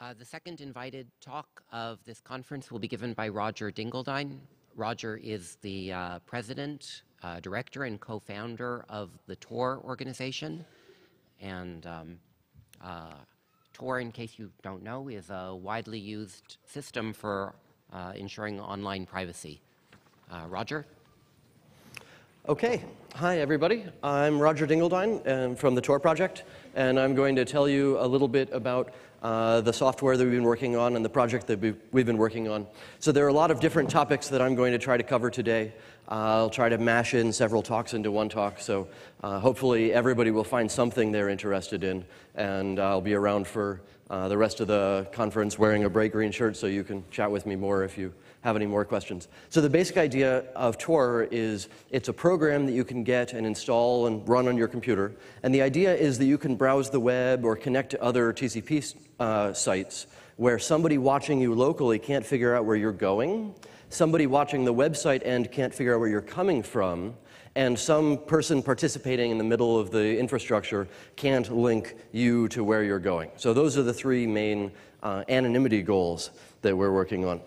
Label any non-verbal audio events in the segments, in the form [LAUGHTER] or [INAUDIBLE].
Uh, the second invited talk of this conference will be given by Roger Dingledine. Roger is the uh, president, uh, director, and co-founder of the Tor organization. And um, uh, Tor, in case you don't know, is a widely used system for uh, ensuring online privacy. Uh, Roger? Okay. Hi, everybody. I'm Roger Dingledine um, from the Tor project, and I'm going to tell you a little bit about uh, the software that we've been working on and the project that we've, been working on. So there are a lot of different topics that I'm going to try to cover today. Uh, I'll try to mash in several talks into one talk, so uh, hopefully everybody will find something they're interested in, and I'll be around for uh, the rest of the conference wearing a bright green shirt so you can chat with me more if you have any more questions. So the basic idea of Tor is it's a program that you can get and install and run on your computer. And the idea is that you can browse the web or connect to other TCP uh, sites where somebody watching you locally can't figure out where you're going, somebody watching the website end can't figure out where you're coming from, and some person participating in the middle of the infrastructure can't link you to where you're going. So those are the three main uh, anonymity goals that we're working on.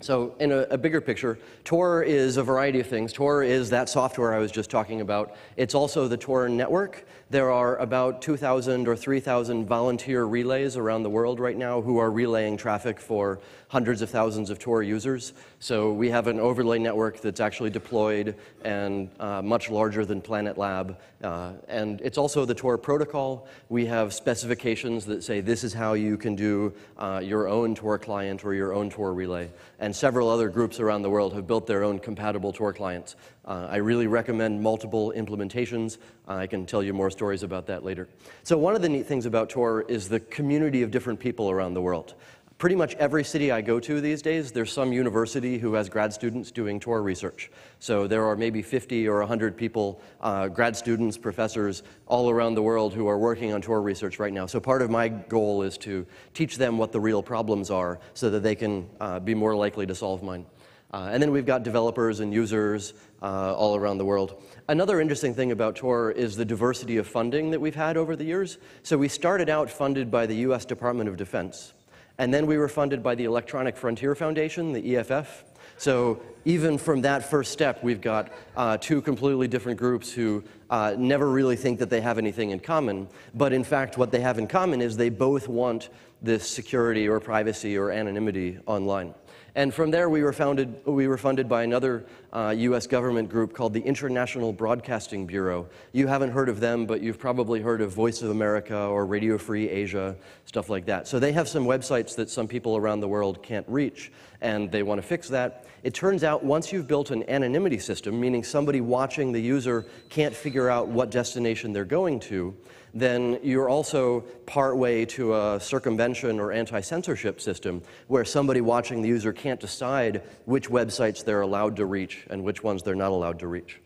So in a, a, bigger picture, Tor is a variety of things. Tor is that software I was just talking about. It's also the Tor network. There are about 2,000 or 3,000 volunteer relays around the world right now who are relaying traffic for hundreds of thousands of Tor users. So we have an overlay network that's actually deployed and uh, much larger than Planet Lab. Uh, and it's also the Tor protocol. We have specifications that say this is how you can do uh, your own Tor client or your own Tor relay. And several other groups around the world have built their own compatible Tor clients. Uh, I really recommend multiple implementations. Uh, I can tell you more stories about that later. So one of the neat things about Tor is the community of different people around the world pretty much every city I go to these days, there's some university who has grad students doing Tor research. So there are maybe 50 or 100 people, uh, grad students, professors, all around the world who are working on Tor research right now. So part of my goal is to teach them what the real problems are so that they can uh, be more likely to solve mine. Uh, and then we've got developers and users uh, all around the world. Another interesting thing about Tor is the diversity of funding that we've had over the years. So we started out funded by the US Department of Defense. And then we were funded by the Electronic Frontier Foundation, the EFF. So even from that first step, we've got uh, two completely different groups who uh, never really think that they have anything in common. But in fact, what they have in common is they both want this security or privacy or anonymity online. And from there, we were, founded, we were funded by another uh, US government group called the International Broadcasting Bureau. You haven't heard of them, but you've probably heard of Voice of America or Radio Free Asia, stuff like that. So they have some websites that some people around the world can't reach, and they want to fix that. It turns out once you've built an anonymity system, meaning somebody watching the user can't figure out what destination they're going to, then you're also partway to a circumvention or anti-censorship system where somebody watching the user can't decide which websites they're allowed to reach and which ones they're not allowed to reach.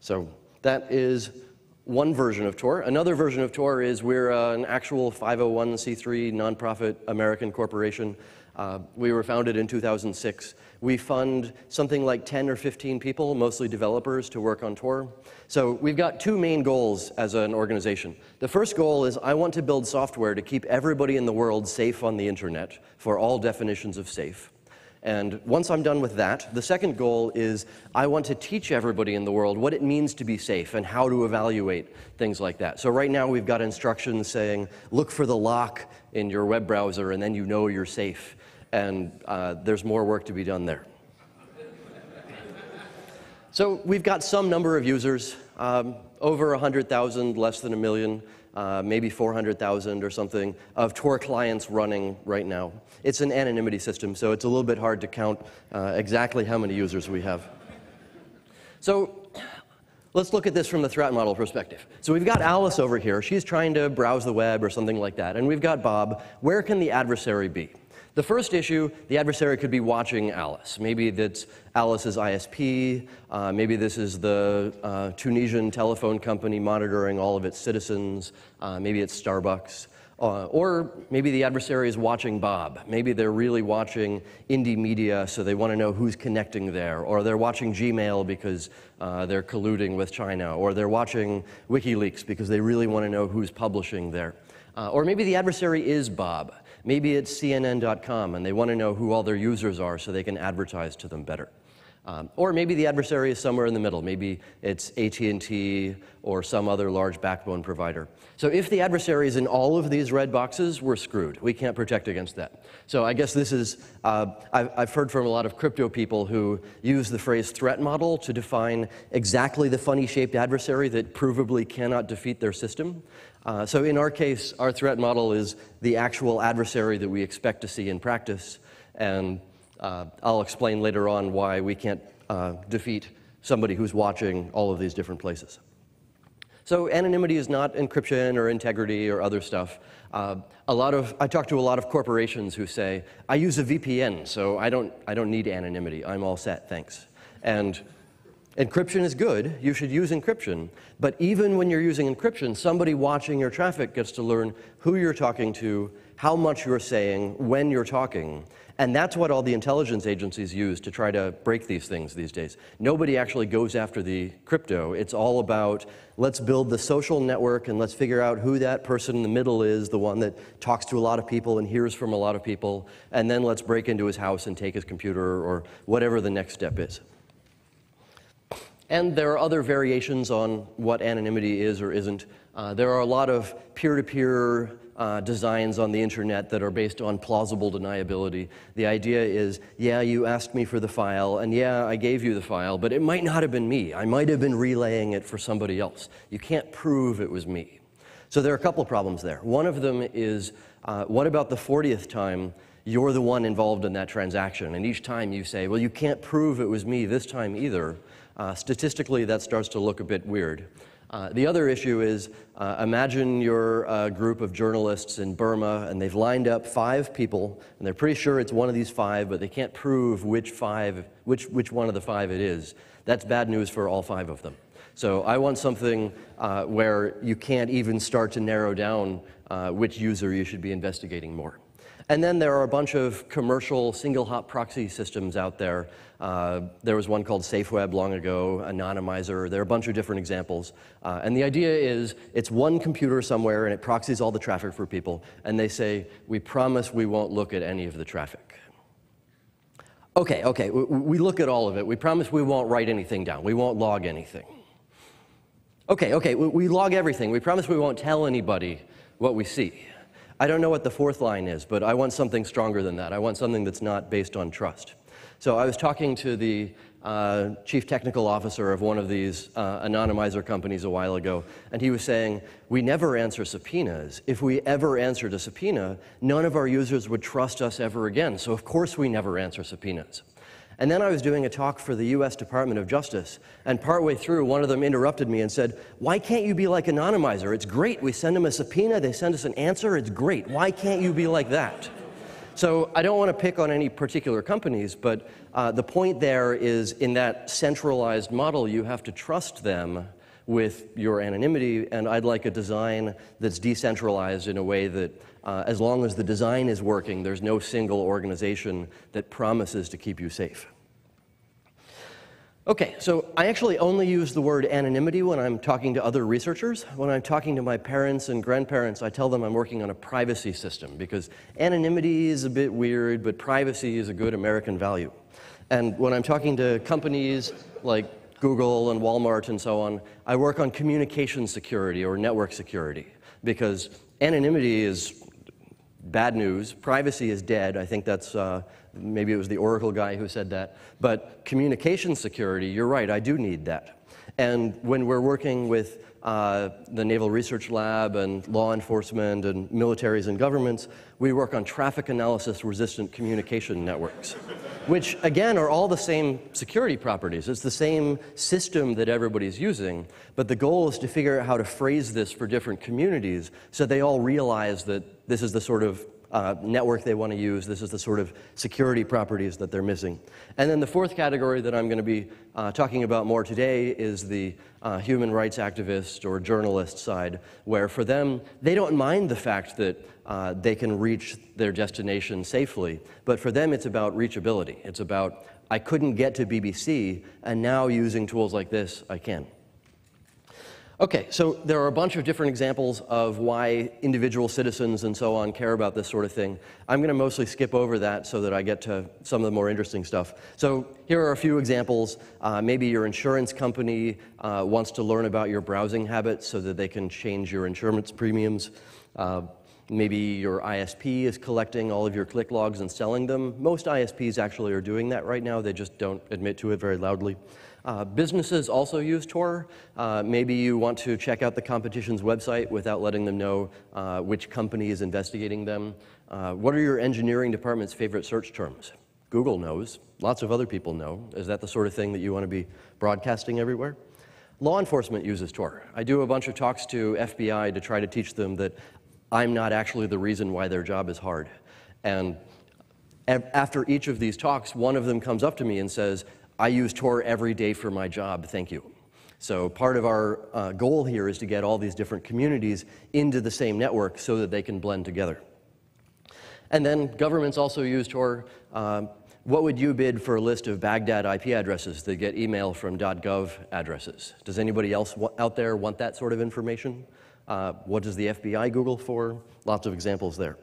So that is one version of Tor. Another version of Tor is we're uh, an actual 501c3 nonprofit American corporation. Uh, we were founded in 2006. We fund something like 10 or 15 people, mostly developers, to work on Tor. So we've got two main goals as an organization. The first goal is I want to build software to keep everybody in the world safe on the internet for all definitions of safe. And once I'm done with that, the second goal is I want to teach everybody in the world what it means to be safe and how to evaluate things like that. So right now we've got instructions saying, look for the lock in your web browser and then you know you're safe and uh, there's more work to be done there. so we've got some number of users, um, over 100,000, less than a million, uh, maybe 400,000 or something, of Tor clients running right now. It's an anonymity system, so it's a little bit hard to count uh, exactly how many users we have. So let's look at this from the threat model perspective. So we've got Alice over here. She's trying to browse the web or something like that. And we've got Bob. Where can the adversary be? The first issue, the adversary could be watching Alice. Maybe that's Alice's ISP, uh, maybe this is the uh, Tunisian telephone company monitoring all of its citizens, uh, maybe it's Starbucks. Uh, or maybe the adversary is watching Bob. Maybe they're really watching Indymedia, so they want to know who's connecting there. Or they're watching Gmail because uh, they're colluding with China. Or they're watching WikiLeaks because they really want to know who's publishing there. Uh, or maybe the adversary is Bob. Maybe it's CNN.com and they want to know who all their users are so they can advertise to them better. Um, or maybe the adversary is somewhere in the middle. Maybe it's AT&T or some other large backbone provider. So if the adversary is in all of these red boxes, we're screwed. We can't protect against that. So I guess this is, uh, I've, I've heard from a lot of crypto people who use the phrase threat model to define exactly the funny shaped adversary that provably cannot defeat their system. Uh, so in our case, our threat model is the actual adversary that we expect to see in practice. And uh, I'll explain later on why we can't uh, defeat somebody who's watching all of these different places. So anonymity is not encryption or integrity or other stuff. Uh, a lot of, I talk to a lot of corporations who say, I use a VPN, so I don't, I don't need anonymity. I'm all set, thanks. And encryption is good. You should use encryption. But even when you're using encryption, somebody watching your traffic gets to learn who you're talking to, how much you're saying, when you're talking. And that's what all the intelligence agencies use to try to break these things these days. Nobody actually goes after the crypto. It's all about let's build the social network and let's figure out who that person in the middle is, the one that talks to a lot of people and hears from a lot of people, and then let's break into his house and take his computer or whatever the next step is. And there are other variations on what anonymity is or isn't. Uh, there are a lot of peer to peer uh, designs on the internet that are based on plausible deniability. The idea is, yeah, you asked me for the file, and yeah, I gave you the file, but it might not have been me. I might have been relaying it for somebody else. You can't prove it was me. So there are a couple problems there. One of them is, uh, what about the 40th time you're the one involved in that transaction? And each time you say, well, you can't prove it was me this time either. Uh, statistically, that starts to look a bit weird. Uh, the other issue is uh, imagine you're a group of journalists in Burma and they've lined up five people and they're pretty sure it's one of these five, but they can't prove which five, which, which one of the five it is. That's bad news for all five of them. So I want something uh, where you can't even start to narrow down uh, which user you should be investigating more. And then there are a bunch of commercial single hop proxy systems out there. Uh, there was one called SafeWeb long ago, Anonymizer. There are a bunch of different examples. Uh, and the idea is it's one computer somewhere and it proxies all the traffic for people. And they say, we promise we won't look at any of the traffic. Okay, okay, we, we look at all of it. We promise we won't write anything down. We won't log anything. Okay, okay, we, we log everything. We promise we won't tell anybody what we see. I don't know what the fourth line is, but I want something stronger than that. I want something that's not based on trust. So I was talking to the uh, chief technical officer of one of these uh, anonymizer companies a while ago, and he was saying, We never answer subpoenas. If we ever answered a subpoena, none of our users would trust us ever again. So, of course, we never answer subpoenas. And then I was doing a talk for the US Department of Justice, and partway through, one of them interrupted me and said, Why can't you be like Anonymizer? It's great. We send them a subpoena, they send us an answer, it's great. Why can't you be like that? So I don't want to pick on any particular companies, but uh, the point there is in that centralized model, you have to trust them with your anonymity, and I'd like a design that's decentralized in a way that uh, as long as the design is working, there's no single organization that promises to keep you safe. Okay, so I actually only use the word anonymity when I'm talking to other researchers. When I'm talking to my parents and grandparents, I tell them I'm working on a privacy system because anonymity is a bit weird, but privacy is a good American value. And when I'm talking to companies like Google and Walmart and so on, I work on communication security or network security because anonymity is bad news. Privacy is dead. I think that's, uh, maybe it was the Oracle guy who said that. But communication security, you're right, I do need that. And when we're working with uh, the Naval Research Lab and law enforcement and militaries and governments, we work on traffic analysis resistant communication networks, which again are all the same security properties. It's the same system that everybody's using, but the goal is to figure out how to phrase this for different communities so they all realize that this is the sort of uh, network they want to use. This is the sort of security properties that they're missing. And then the fourth category that I'm going to be uh, talking about more today is the uh, human rights activist or journalist side, where for them, they don't mind the fact that uh, they can reach their destination safely, but for them, it's about reachability. It's about, I couldn't get to BBC, and now using tools like this, I can. Okay, so there are a bunch of different examples of why individual citizens and so on care about this sort of thing. I'm going to mostly skip over that so that I get to some of the more interesting stuff. So here are a few examples. Uh, maybe your insurance company uh, wants to learn about your browsing habits so that they can change your insurance premiums. Uh, maybe your ISP is collecting all of your click logs and selling them. Most ISPs actually are doing that right now. They just don't admit to it very loudly. Uh, businesses also use Tor. Uh, maybe you want to check out the competition's website without letting them know uh, which company is investigating them. Uh, what are your engineering department's favorite search terms? Google knows. Lots of other people know. Is that the sort of thing that you want to be broadcasting everywhere? Law enforcement uses Tor. I do a bunch of talks to FBI to try to teach them that I'm not actually the reason why their job is hard. And after each of these talks, one of them comes up to me and says, I use Tor every day for my job, thank you. So part of our uh, goal here is to get all these different communities into the same network so that they can blend together. And then governments also use Tor. Um, what would you bid for a list of Baghdad IP addresses that get email from .gov addresses? Does anybody else out there want that sort of information? Uh, what does the FBI Google for? Lots of examples there.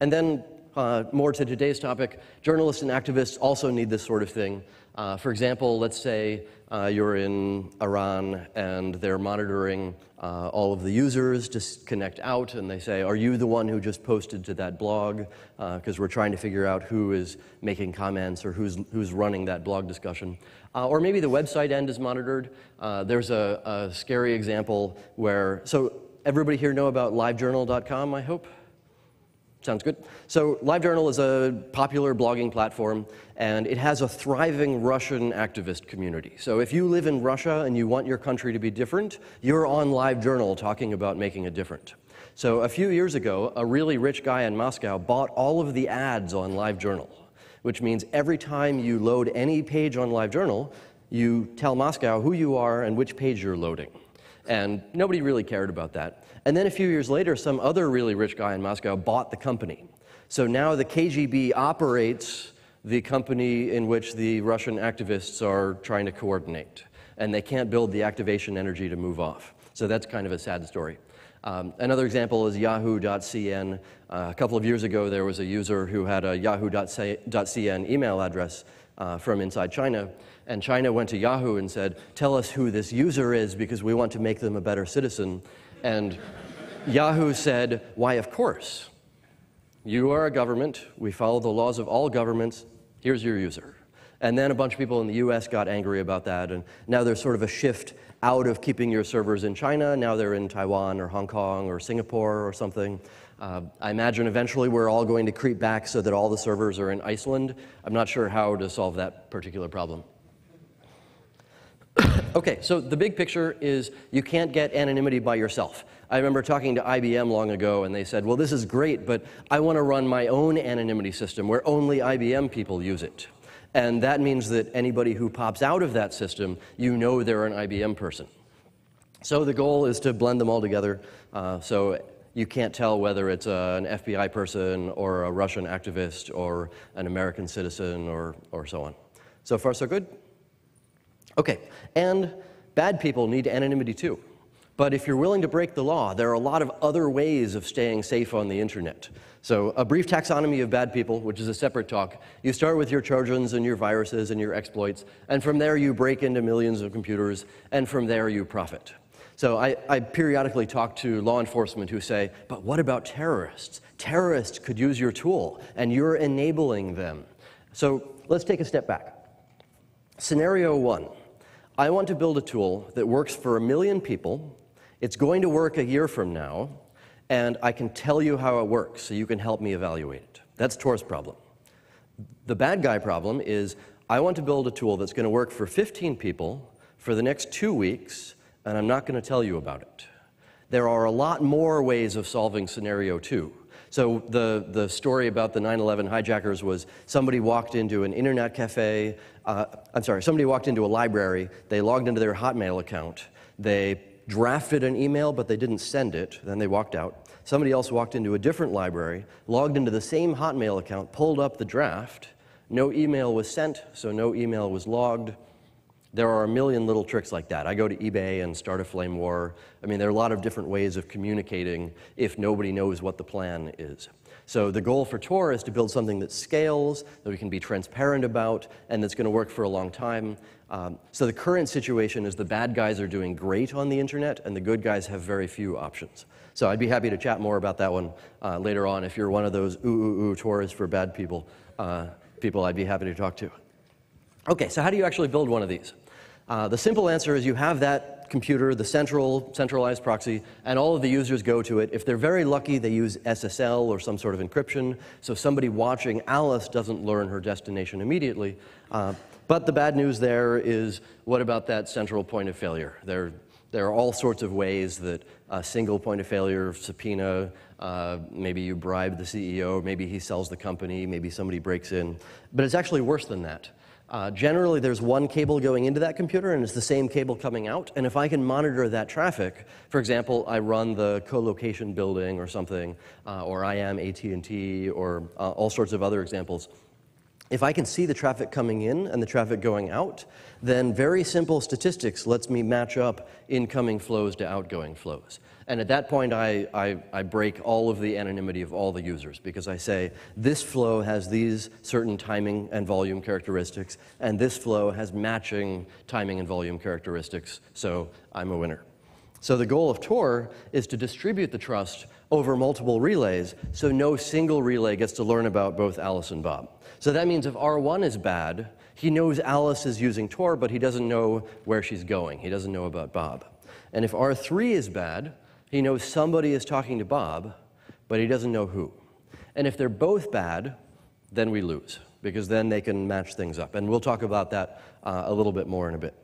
And then uh, more to today's topic, journalists and activists also need this sort of thing. Uh, for example, let's say uh, you're in Iran and they're monitoring uh, all of the users to connect out, and they say, Are you the one who just posted to that blog? Because uh, we're trying to figure out who is making comments or who's, who's running that blog discussion. Uh, or maybe the website end is monitored. Uh, there's a, a scary example where, so everybody here know about livejournal.com, I hope? Sounds good. So LiveJournal is a popular blogging platform, and it has a thriving Russian activist community. So if you live in Russia and you want your country to be different, you're on LiveJournal talking about making it different. So a few years ago, a really rich guy in Moscow bought all of the ads on LiveJournal, which means every time you load any page on LiveJournal, you tell Moscow who you are and which page you're loading. And nobody really cared about that. And then a few years later, some other really rich guy in Moscow bought the company. So now the KGB operates the company in which the Russian activists are trying to coordinate. And they can't build the activation energy to move off. So that's kind of a sad story. Um, another example is yahoo.cn. Uh, a couple of years ago, there was a user who had a yahoo.cn email address uh, from inside China. And China went to Yahoo and said, Tell us who this user is because we want to make them a better citizen. And Yahoo said, Why, of course. You are a government. We follow the laws of all governments. Here's your user. And then a bunch of people in the US got angry about that. And now there's sort of a shift out of keeping your servers in China. Now they're in Taiwan or Hong Kong or Singapore or something. Uh, I imagine eventually we're all going to creep back so that all the servers are in Iceland. I'm not sure how to solve that particular problem. Okay, so the big picture is you can't get anonymity by yourself. I remember talking to IBM long ago, and they said, Well, this is great, but I want to run my own anonymity system where only IBM people use it. And that means that anybody who pops out of that system, you know they're an IBM person. So the goal is to blend them all together uh, so you can't tell whether it's uh, an FBI person or a Russian activist or an American citizen or, or so on. So far, so good? Okay, and bad people need anonymity too. But if you're willing to break the law, there are a lot of other ways of staying safe on the internet. So a brief taxonomy of bad people, which is a separate talk. You start with your Trojans and your viruses and your exploits, and from there you break into millions of computers, and from there you profit. So I, I periodically talk to law enforcement who say, but what about terrorists? Terrorists could use your tool, and you're enabling them. So let's take a step back. Scenario one. I want to build a tool that works for a million people. It's going to work a year from now, and I can tell you how it works so you can help me evaluate it. That's Tor's problem. The bad guy problem is I want to build a tool that's going to work for 15 people for the next two weeks, and I'm not going to tell you about it. There are a lot more ways of solving scenario two. So the, the story about the 9-11 hijackers was somebody walked into an internet cafe, uh, I'm sorry, somebody walked into a library, they logged into their Hotmail account, they drafted an email, but they didn't send it, then they walked out. Somebody else walked into a different library, logged into the same Hotmail account, pulled up the draft, no email was sent, so no email was logged. There are a million little tricks like that. I go to eBay and start a flame war. I mean, there are a lot of different ways of communicating if nobody knows what the plan is. So the goal for Tor is to build something that scales, that we can be transparent about, and that's going to work for a long time. Um, so the current situation is the bad guys are doing great on the internet, and the good guys have very few options. So I'd be happy to chat more about that one uh, later on. If you're one of those ooh ooh ooh Tor is for bad people, uh, people I'd be happy to talk to. Okay, so how do you actually build one of these? Uh, the simple answer is you have that computer, the central centralized proxy, and all of the users go to it. If they're very lucky, they use SSL or some sort of encryption, so somebody watching Alice doesn't learn her destination immediately. Uh, but the bad news there is, what about that central point of failure? There, there are all sorts of ways that a single point of failure subpoena, uh, maybe you bribe the CEO, maybe he sells the company, maybe somebody breaks in. But it's actually worse than that. Uh, generally, there's one cable going into that computer, and it's the same cable coming out. And if I can monitor that traffic, for example, I run the co-location building or something, uh, or I am AT&T, or uh, all sorts of other examples. If I can see the traffic coming in and the traffic going out, then very simple statistics lets me match up incoming flows to outgoing flows. And at that point, I, I, I, break all of the anonymity of all the users because I say, this flow has these certain timing and volume characteristics, and this flow has matching timing and volume characteristics, so I'm a winner. So the goal of Tor is to distribute the trust over multiple relays so no single relay gets to learn about both Alice and Bob. So that means if R1 is bad, he knows Alice is using Tor, but he doesn't know where she's going. He doesn't know about Bob. And if R3 is bad, he knows somebody is talking to Bob, but he doesn't know who. And if they're both bad, then we lose, because then they can match things up. And we'll talk about that uh, a little bit more in a bit.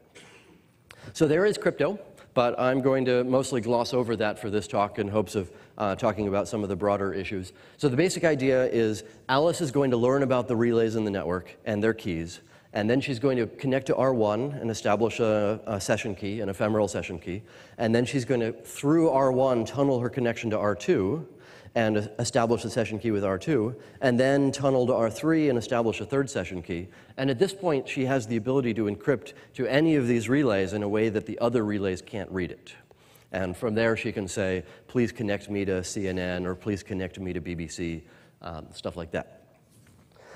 So there is crypto, but I'm going to mostly gloss over that for this talk in hopes of uh, talking about some of the broader issues. So the basic idea is Alice is going to learn about the relays in the network and their keys. And then she's going to connect to R1 and establish a, a, session key, an ephemeral session key. And then she's going to, through R1, tunnel her connection to R2 and establish a session key with R2, and then tunnel to R3 and establish a third session key. And at this point, she has the ability to encrypt to any of these relays in a way that the other relays can't read it. And from there, she can say, please connect me to CNN, or please connect me to BBC, um, stuff like that.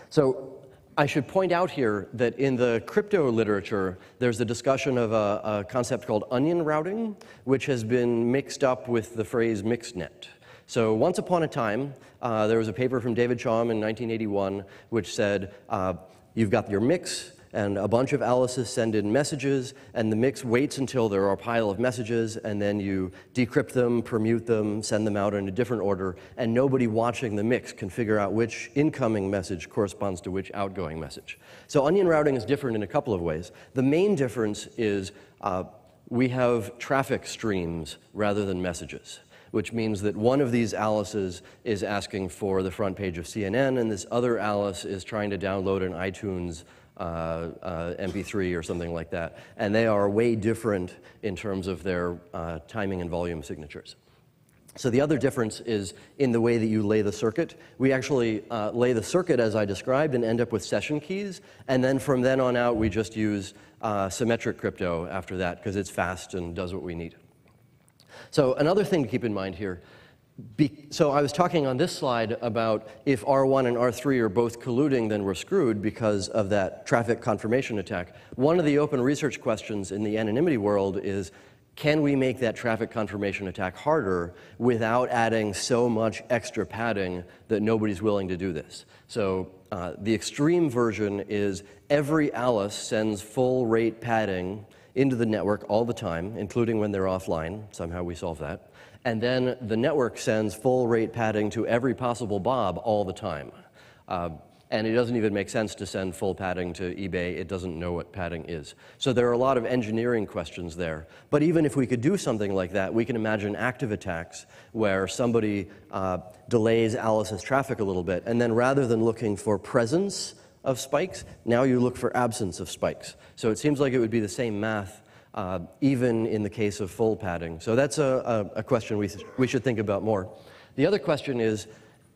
So I should point out here that in the crypto literature, there's a discussion of a, a, concept called onion routing, which has been mixed up with the phrase mixnet. So once upon a time, uh, there was a paper from David Chaum in 1981 which said, uh, you've got your mix, and a bunch of Alices send in messages, and the mix waits until there are a pile of messages, and then you decrypt them, permute them, send them out in a different order, and nobody watching the mix can figure out which incoming message corresponds to which outgoing message. So onion routing is different in a couple of ways. The main difference is uh, we have traffic streams rather than messages which means that one of these Alices is asking for the front page of CNN, and this other Alice is trying to download an iTunes uh, uh, MP3 or something like that. And they are way different in terms of their uh, timing and volume signatures. So the other difference is in the way that you lay the circuit. We actually uh, lay the circuit as I described and end up with session keys. And then from then on out, we just use uh, symmetric crypto after that because it's fast and does what we need. So another thing to keep in mind here be, so I was talking on this slide about if R1 and R3 are both colluding, then we're screwed because of that traffic confirmation attack. One of the open research questions in the anonymity world is, can we make that traffic confirmation attack harder without adding so much extra padding that nobody's willing to do this? So uh, the extreme version is every Alice sends full rate padding into the network all the time, including when they're offline. Somehow we solve that and then the network sends full rate padding to every possible Bob all the time. Uh, and it doesn't even make sense to send full padding to eBay. It doesn't know what padding is. So there are a lot of engineering questions there. But even if we could do something like that, we can imagine active attacks where somebody uh, delays Alice's traffic a little bit, and then rather than looking for presence of spikes, now you look for absence of spikes. So it seems like it would be the same math uh, even in the case of full padding. So that's a, a, a question we, we should think about more. The other question is,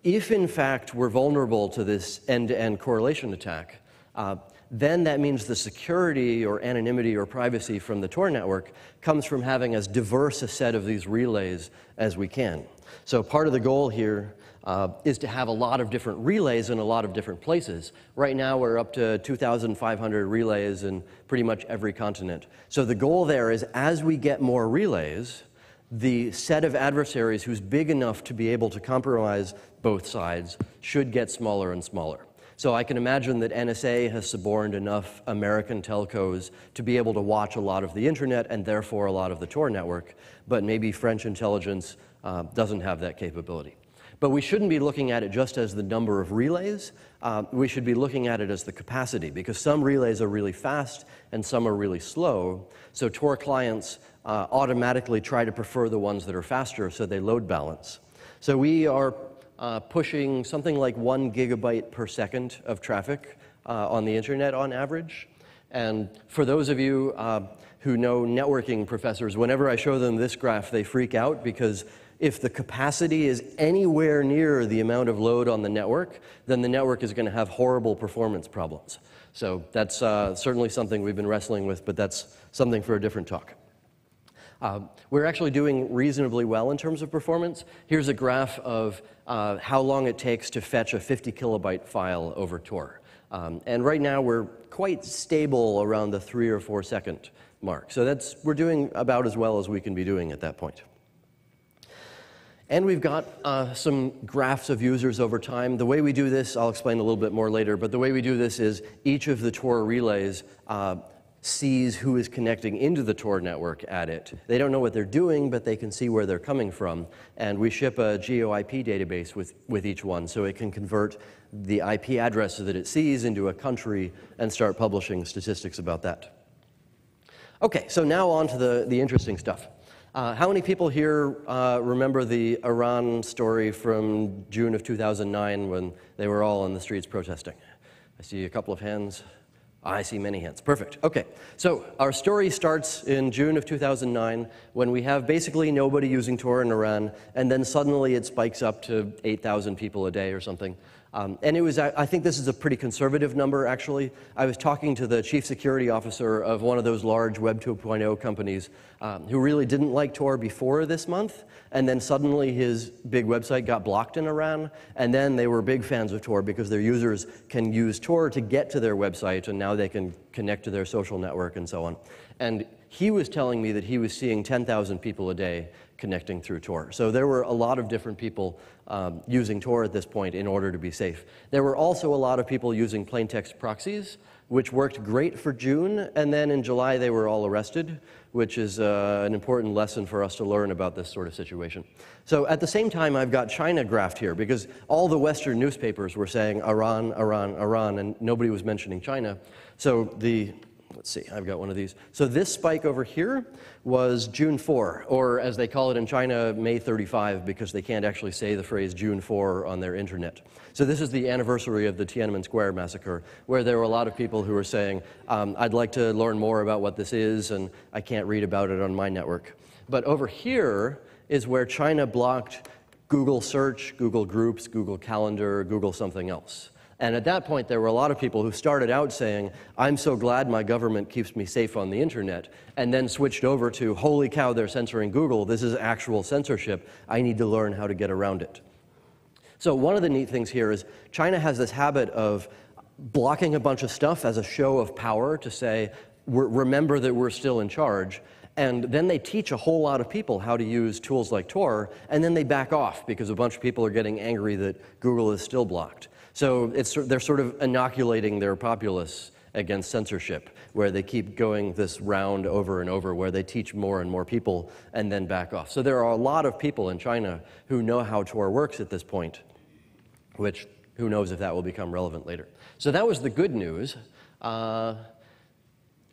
if in fact we're vulnerable to this end-to-end correlation attack, uh, then that means the security or anonymity or privacy from the Tor network comes from having as diverse a set of these relays as we can. So part of the goal here uh, is to have a lot of different relays in a lot of different places. Right now, we're up to 2,500 relays in pretty much every continent. So the goal there is as we get more relays, the set of adversaries who's big enough to be able to compromise both sides should get smaller and smaller. So I can imagine that NSA has suborned enough American telcos to be able to watch a lot of the internet and therefore a lot of the Tor network, but maybe French intelligence uh, doesn't have that capability. But we shouldn't be looking at it just as the number of relays. Uh, we should be looking at it as the capacity because some relays are really fast and some are really slow. So Tor clients uh, automatically try to prefer the ones that are faster so they load balance. So we are uh, pushing something like one gigabyte per second of traffic uh, on the internet on average. And for those of you uh, who know networking professors, whenever I show them this graph, they freak out because if the capacity is anywhere near the amount of load on the network, then the network is going to have horrible performance problems. So that's uh, certainly something we've been wrestling with, but that's something for a different talk. Uh, we're actually doing reasonably well in terms of performance. Here's a graph of uh, how long it takes to fetch a 50 kilobyte file over Tor. Um, and right now we're quite stable around the three or four second mark. So that's, we're doing about as well as we can be doing at that point. And we've got uh, some graphs of users over time. The way we do this, I'll explain a little bit more later, but the way we do this is each of the Tor relays uh, sees who is connecting into the Tor network at it. They don't know what they're doing, but they can see where they're coming from. And we ship a GeoIP database with, with each one so it can convert the IP addresses that it sees into a country and start publishing statistics about that. Okay, so now on to the, the interesting stuff. Uh, how many people here uh, remember the Iran story from June of 2009 when they were all in the streets protesting? I see a couple of hands. I see many hands. Perfect. Okay. So our story starts in June of 2009 when we have basically nobody using Tor in Iran, and then suddenly it spikes up to 8,000 people a day or something. Um, and it was, I think this is a pretty conservative number, actually. I was talking to the chief security officer of one of those large Web 2.0 companies um, who really didn't like Tor before this month, and then suddenly his big website got blocked in Iran, and then they were big fans of Tor because their users can use Tor to get to their website, and now they can connect to their social network and so on. And he was telling me that he was seeing 10,000 people a day connecting through Tor. So there were a lot of different people um, using Tor at this point in order to be safe. There were also a lot of people using plain text proxies, which worked great for June, and then in July they were all arrested, which is uh, an important lesson for us to learn about this sort of situation. So at the same time, I've got China graphed here because all the Western newspapers were saying Iran, Iran, Iran, and nobody was mentioning China. So the let's see, I've got one of these. So this spike over here was June 4, or as they call it in China, May 35, because they can't actually say the phrase June 4 on their internet. So this is the anniversary of the Tiananmen Square massacre, where there were a lot of people who were saying, um, I'd like to learn more about what this is, and I can't read about it on my network. But over here is where China blocked Google Search, Google Groups, Google Calendar, Google something else. And at that point, there were a lot of people who started out saying, I'm so glad my government keeps me safe on the internet, and then switched over to, holy cow, they're censoring Google. This is actual censorship. I need to learn how to get around it. So, one of the neat things here is China has this habit of blocking a bunch of stuff as a show of power to say, remember that we're still in charge. And then they teach a whole lot of people how to use tools like Tor, and then they back off because a bunch of people are getting angry that Google is still blocked. So they're sort of inoculating their populace against censorship, where they keep going this round over and over, where they teach more and more people and then back off. So there are a lot of people in China who know how Tor works at this point, which who knows if that will become relevant later. So that was the good news. Uh,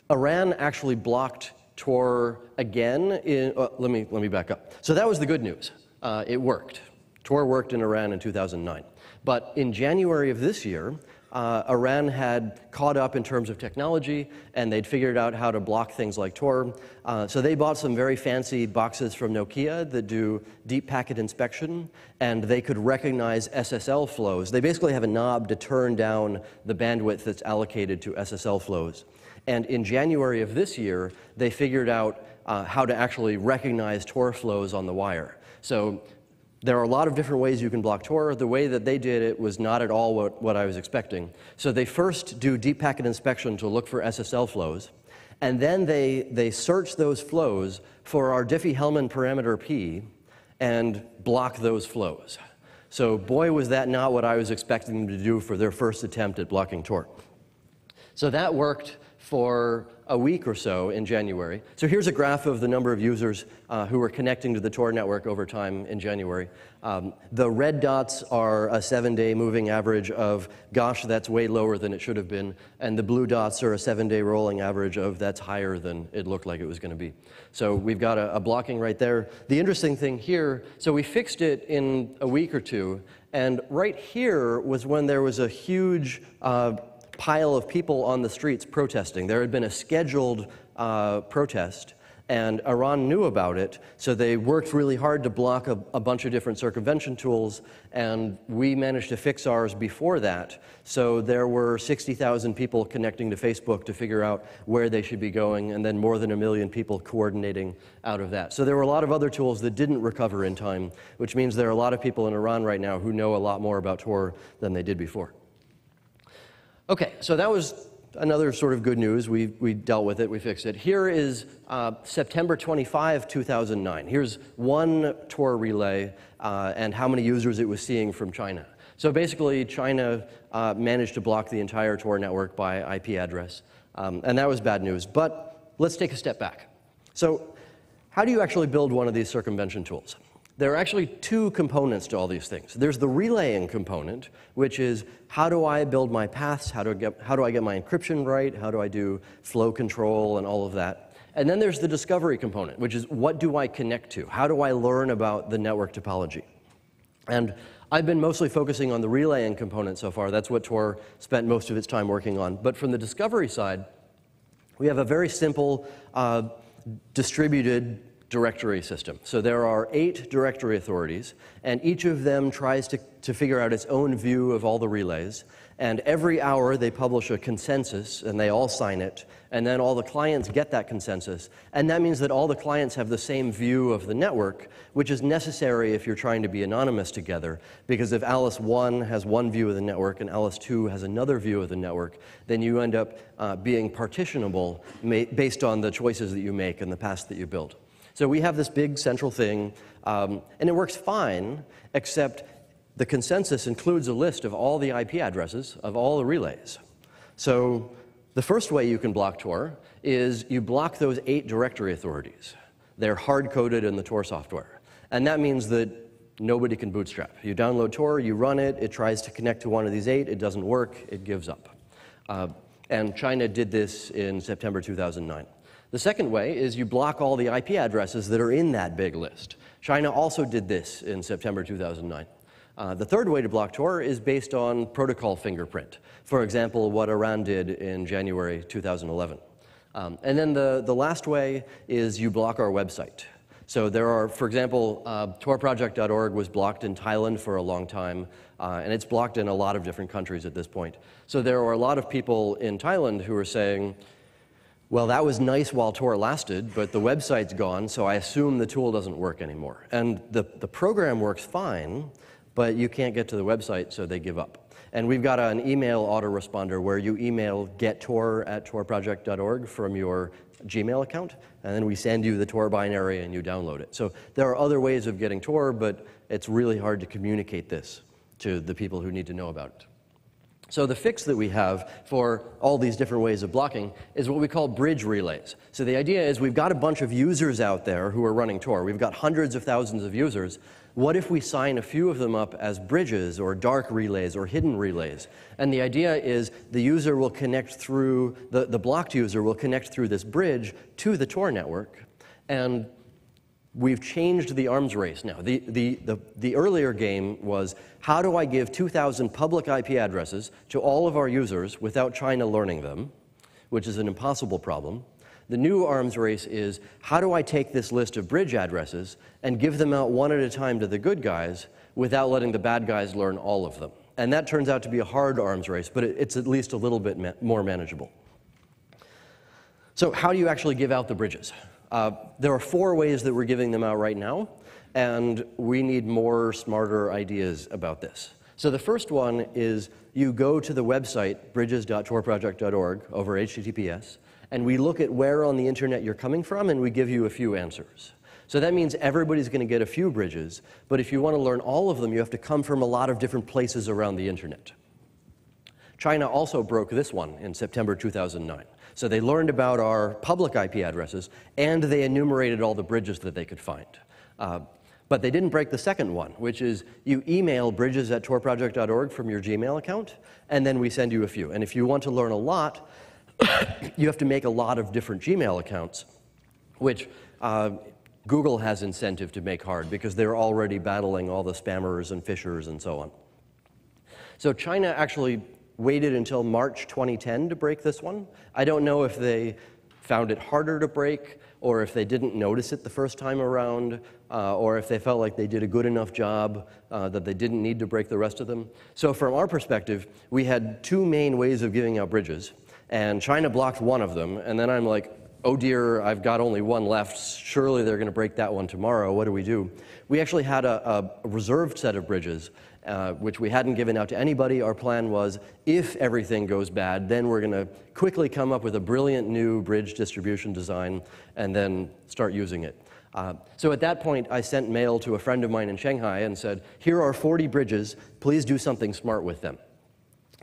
Iran actually blocked Tor again. In, uh, let, me, let me back up. So that was the good news. Uh, it worked. Tor worked in Iran in 2009. But in January of this year, uh, Iran had caught up in terms of technology and they'd figured out how to block things like Tor. Uh, so they bought some very fancy boxes from Nokia that do deep packet inspection and they could recognize SSL flows. They basically have a knob to turn down the bandwidth that's allocated to SSL flows. And in January of this year, they figured out uh, how to actually recognize Tor flows on the wire. So there are a lot of different ways you can block Tor. The way that they did it was not at all what, what I was expecting. So they first do deep packet inspection to look for SSL flows, and then they, they search those flows for our Diffie-Hellman parameter P and block those flows. So boy, was that not what I was expecting them to do for their first attempt at blocking Tor. So that worked for a week or so in January. So here's a graph of the number of users uh, who were connecting to the Tor network over time in January. Um, the red dots are a seven-day moving average of, gosh, that's way lower than it should have been. And the blue dots are a seven-day rolling average of, that's higher than it looked like it was going to be. So we've got a, a blocking right there. The interesting thing here, so we fixed it in a week or two. And right here was when there was a huge uh, pile of people on the streets protesting. There had been a scheduled uh, protest, and Iran knew about it, so they worked really hard to block a, a, bunch of different circumvention tools, and we managed to fix ours before that. So there were 60,000 people connecting to Facebook to figure out where they should be going, and then more than a million people coordinating out of that. So there were a lot of other tools that didn't recover in time, which means there are a lot of people in Iran right now who know a lot more about Tor than they did before. Okay, so that was another sort of good news. We, we dealt with it, we fixed it. Here is uh, September 25, 2009. Here's one Tor relay uh, and how many users it was seeing from China. So basically, China uh, managed to block the entire Tor network by IP address. Um, and that was bad news. But let's take a step back. So how do you actually build one of these circumvention tools? There are actually two components to all these things. There's the relaying component, which is how do I build my paths? How do I get, how do I get my encryption right? How do I do flow control and all of that? And then there's the discovery component, which is what do I connect to? How do I learn about the network topology? And I've been mostly focusing on the relaying component so far. That's what Tor spent most of its time working on. But from the discovery side, we have a very simple uh, distributed directory system. So there are eight directory authorities, and each of them tries to, to figure out its own view of all the relays. And every hour they publish a consensus, and they all sign it, and then all the clients get that consensus. And that means that all the clients have the same view of the network, which is necessary if you're trying to be anonymous together. Because if Alice 1 has one view of the network and Alice 2 has another view of the network, then you end up uh, being partitionable based on the choices that you make and the paths that you build. So we have this big central thing, um, and it works fine, except the consensus includes a list of all the IP addresses of all the relays. So the first way you can block Tor is you block those eight directory authorities. They're hard-coded in the Tor software. And that means that nobody can bootstrap. You download Tor, you run it, it tries to connect to one of these eight, it doesn't work, it gives up. Uh, and China did this in September 2009. The second way is you block all the IP addresses that are in that big list. China also did this in September 2009. Uh, the third way to block Tor is based on protocol fingerprint. For example, what Iran did in January 2011. Um, and then the, the last way is you block our website. So there are, for example, uh, torproject.org was blocked in Thailand for a long time, uh, and it's blocked in a lot of different countries at this point. So there are a lot of people in Thailand who are saying, well, that was nice while Tor lasted, but the website's gone, so I assume the tool doesn't work anymore. And the, the program works fine, but you can't get to the website, so they give up. And we've got an email autoresponder where you email gettor at torproject.org from your Gmail account, and then we send you the Tor binary and you download it. So there are other ways of getting Tor, but it's really hard to communicate this to the people who need to know about it. So the fix that we have for all these different ways of blocking is what we call bridge relays. So the idea is we've got a bunch of users out there who are running Tor. We've got hundreds of thousands of users. What if we sign a few of them up as bridges or dark relays or hidden relays? And the idea is the user will connect through, the, the blocked user will connect through this bridge to the Tor network. And we've changed the arms race now. The, the, the, the, earlier game was how do I give 2,000 public IP addresses to all of our users without China learning them, which is an impossible problem. The new arms race is how do I take this list of bridge addresses and give them out one at a time to the good guys without letting the bad guys learn all of them? And that turns out to be a hard arms race, but it's at least a little bit ma more manageable. So how do you actually give out the bridges? Uh, there are four ways that we're giving them out right now, and we need more smarter ideas about this. So the first one is you go to the website, bridges.torproject.org, over HTTPS, and we look at where on the internet you're coming from, and we give you a few answers. So that means everybody's going to get a few bridges, but if you want to learn all of them, you have to come from a lot of different places around the internet. China also broke this one in September 2009. So they learned about our public IP addresses, and they enumerated all the bridges that they could find. Uh, but they didn't break the second one, which is you email bridges at torproject.org from your Gmail account, and then we send you a few. And if you want to learn a lot, [COUGHS] you have to make a lot of different Gmail accounts, which uh, Google has incentive to make hard because they're already battling all the spammers and phishers and so on. So China actually waited until March 2010 to break this one. I don't know if they found it harder to break or if they didn't notice it the first time around uh, or if they felt like they did a good enough job uh, that they didn't need to break the rest of them. So from our perspective, we had two main ways of giving out bridges and China blocked one of them and then I'm like, oh dear, I've got only one left. Surely they're going to break that one tomorrow. What do we do? We actually had a, a reserved set of bridges, uh, which we hadn't given out to anybody. Our plan was if everything goes bad, then we're going to quickly come up with a brilliant new bridge distribution design and then start using it. Uh, so at that point, I sent mail to a friend of mine in Shanghai and said, here are 40 bridges. Please do something smart with them.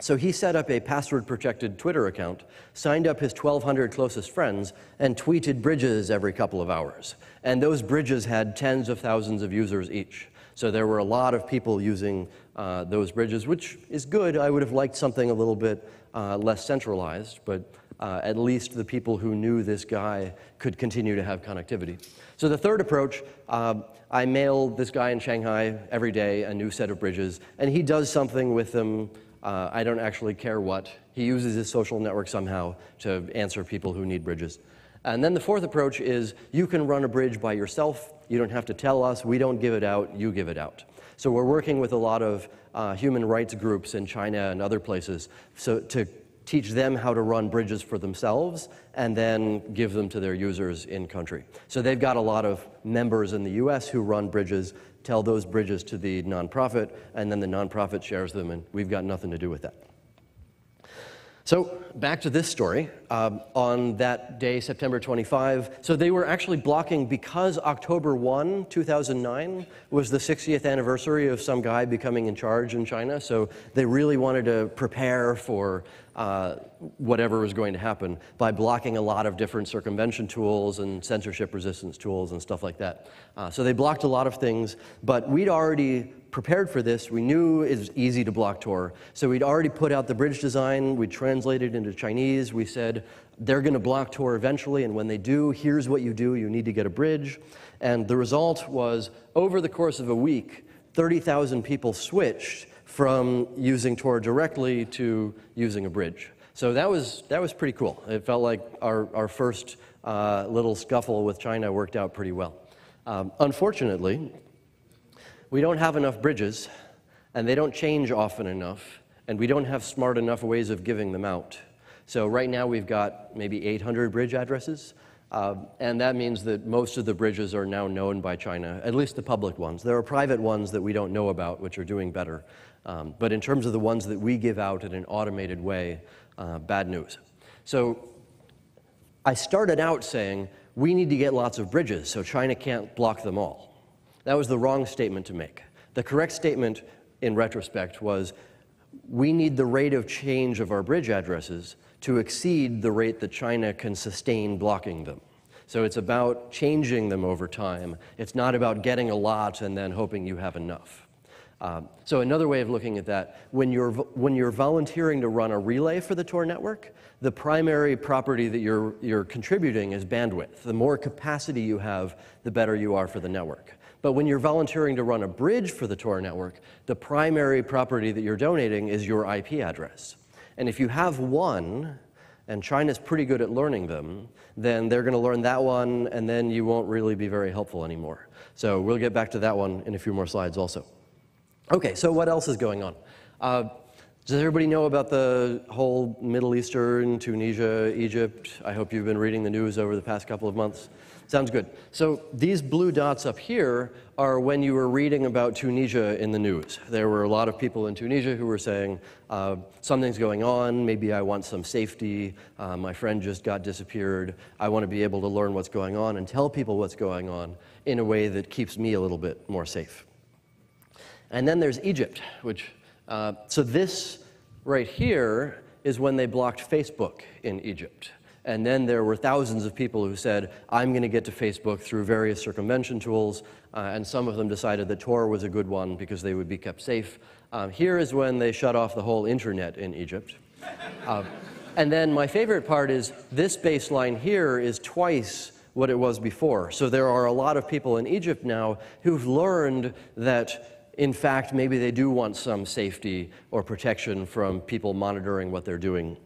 So he set up a password protected Twitter account, signed up his 1,200 closest friends, and tweeted bridges every couple of hours. And those bridges had tens of thousands of users each. So there were a lot of people using uh, those bridges, which is good. I would have liked something a little bit uh, less centralized, but uh, at least the people who knew this guy could continue to have connectivity. So the third approach, uh, I mail this guy in Shanghai every day a new set of bridges, and he does something with them uh, I don't actually care what. He uses his social network somehow to answer people who need bridges. And then the fourth approach is you can run a bridge by yourself. You don't have to tell us. We don't give it out. You give it out. So we're working with a lot of uh, human rights groups in China and other places so to teach them how to run bridges for themselves and then give them to their users in country. So they've got a lot of members in the US who run bridges tell those bridges to the nonprofit, and then the nonprofit shares them, and we've got nothing to do with that. So back to this story. Um, on that day, September 25, so they were actually blocking because October 1, 2009 was the 60th anniversary of some guy becoming in charge in China. So they really wanted to prepare for uh, whatever was going to happen by blocking a lot of different circumvention tools and censorship resistance tools and stuff like that. Uh, so they blocked a lot of things, but we'd already prepared for this. We knew it was easy to block Tor. So we'd already put out the bridge design, we translated into Chinese, we said, they're going to block Tor eventually, and when they do, here's what you do. You need to get a bridge. And the result was, over the course of a week, 30,000 people switched from using Tor directly to using a bridge. So that was, that was pretty cool. It felt like our, our first uh, little scuffle with China worked out pretty well. Um, unfortunately, we don't have enough bridges, and they don't change often enough, and we don't have smart enough ways of giving them out. So right now we've got maybe 800 bridge addresses, uh, and that means that most of the bridges are now known by China, at least the public ones. There are private ones that we don't know about, which are doing better. Um, but in terms of the ones that we give out in an automated way, uh, bad news. So I started out saying, we need to get lots of bridges so China can't block them all. That was the wrong statement to make. The correct statement, in retrospect, was we need the rate of change of our bridge addresses to exceed the rate that China can sustain blocking them. So it's about changing them over time. It's not about getting a lot and then hoping you have enough. Um, so another way of looking at that, when you're, when you're volunteering to run a relay for the Tor network, the primary property that you're, you're contributing is bandwidth. The more capacity you have, the better you are for the network. But when you're volunteering to run a bridge for the Tor network, the primary property that you're donating is your IP address. And if you have one, and China's pretty good at learning them, then they're going to learn that one, and then you won't really be very helpful anymore. So we'll get back to that one in a few more slides also. Okay, so what else is going on? Uh, does everybody know about the whole Middle Eastern, Tunisia, Egypt? I hope you've been reading the news over the past couple of months. Sounds good. So these blue dots up here are when you were reading about Tunisia in the news. There were a lot of people in Tunisia who were saying, uh, something's going on, maybe I want some safety, uh, my friend just got disappeared, I want to be able to learn what's going on and tell people what's going on in a way that keeps me a little bit more safe. And then there's Egypt, which, uh, so this right here is when they blocked Facebook in Egypt. And then there were thousands of people who said, I'm going to get to Facebook through various circumvention tools. Uh, and some of them decided that Tor was a good one because they would be kept safe. Um, here is when they shut off the whole internet in Egypt. Uh, and then my favorite part is this baseline here is twice what it was before. So there are a lot of people in Egypt now who've learned that, in fact, maybe they do want some safety or protection from people monitoring what they're doing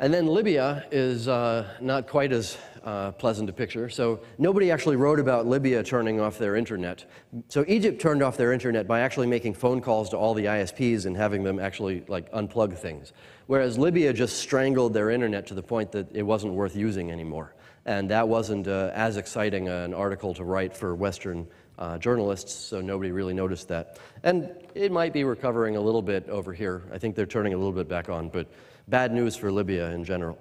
and then Libya is uh, not quite as uh, pleasant a picture. So nobody actually wrote about Libya turning off their internet. So Egypt turned off their internet by actually making phone calls to all the ISPs and having them actually like unplug things. Whereas Libya just strangled their internet to the point that it wasn't worth using anymore. And that wasn't uh, as exciting an article to write for Western uh, journalists, so nobody really noticed that. And it might be recovering a little bit over here. I think they're turning a little bit back on, but bad news for Libya in general.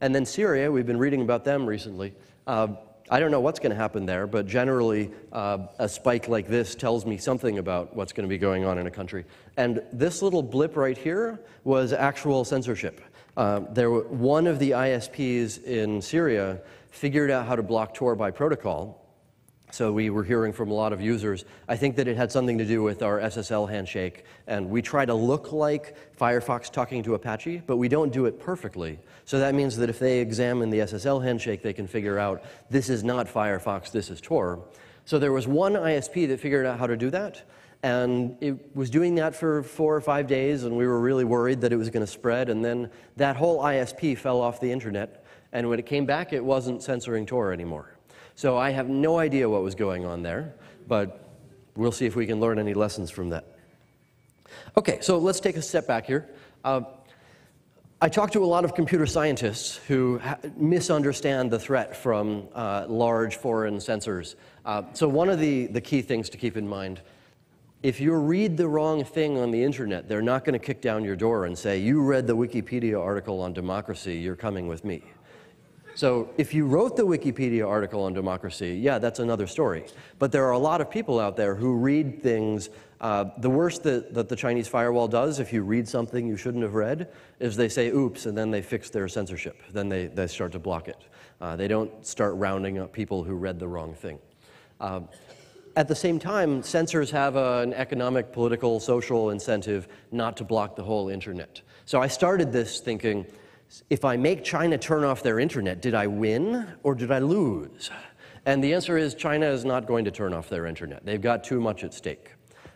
And then Syria, we've been reading about them recently. Uh, I don't know what's going to happen there, but generally, uh, a spike like this tells me something about what's going to be going on in a country. And this little blip right here was actual censorship. Uh, there were, one of the ISPs in Syria figured out how to block Tor by protocol, so we were hearing from a lot of users. I think that it had something to do with our SSL handshake. And we try to look like Firefox talking to Apache, but we don't do it perfectly. So that means that if they examine the SSL handshake, they can figure out this is not Firefox, this is Tor. So there was one ISP that figured out how to do that. And it was doing that for four or five days, and we were really worried that it was going to spread. And then that whole ISP fell off the internet. And when it came back, it wasn't censoring Tor anymore. So I have no idea what was going on there, but we'll see if we can learn any lessons from that. Okay, so let's take a step back here. Uh, I talk to a lot of computer scientists who misunderstand the threat from uh, large foreign censors. Uh, so one of the, the key things to keep in mind, if you read the wrong thing on the internet, they're not going to kick down your door and say, you read the Wikipedia article on democracy, you're coming with me. So if you wrote the Wikipedia article on democracy, yeah, that's another story. But there are a lot of people out there who read things. Uh, the worst that, that the Chinese firewall does, if you read something you shouldn't have read, is they say oops, and then they fix their censorship. Then they, they start to block it. Uh, they don't start rounding up people who read the wrong thing. Uh, at the same time, censors have a, an economic, political, social incentive not to block the whole internet. So I started this thinking, if I make China turn off their internet, did I win or did I lose? And the answer is China is not going to turn off their internet. They've got too much at stake.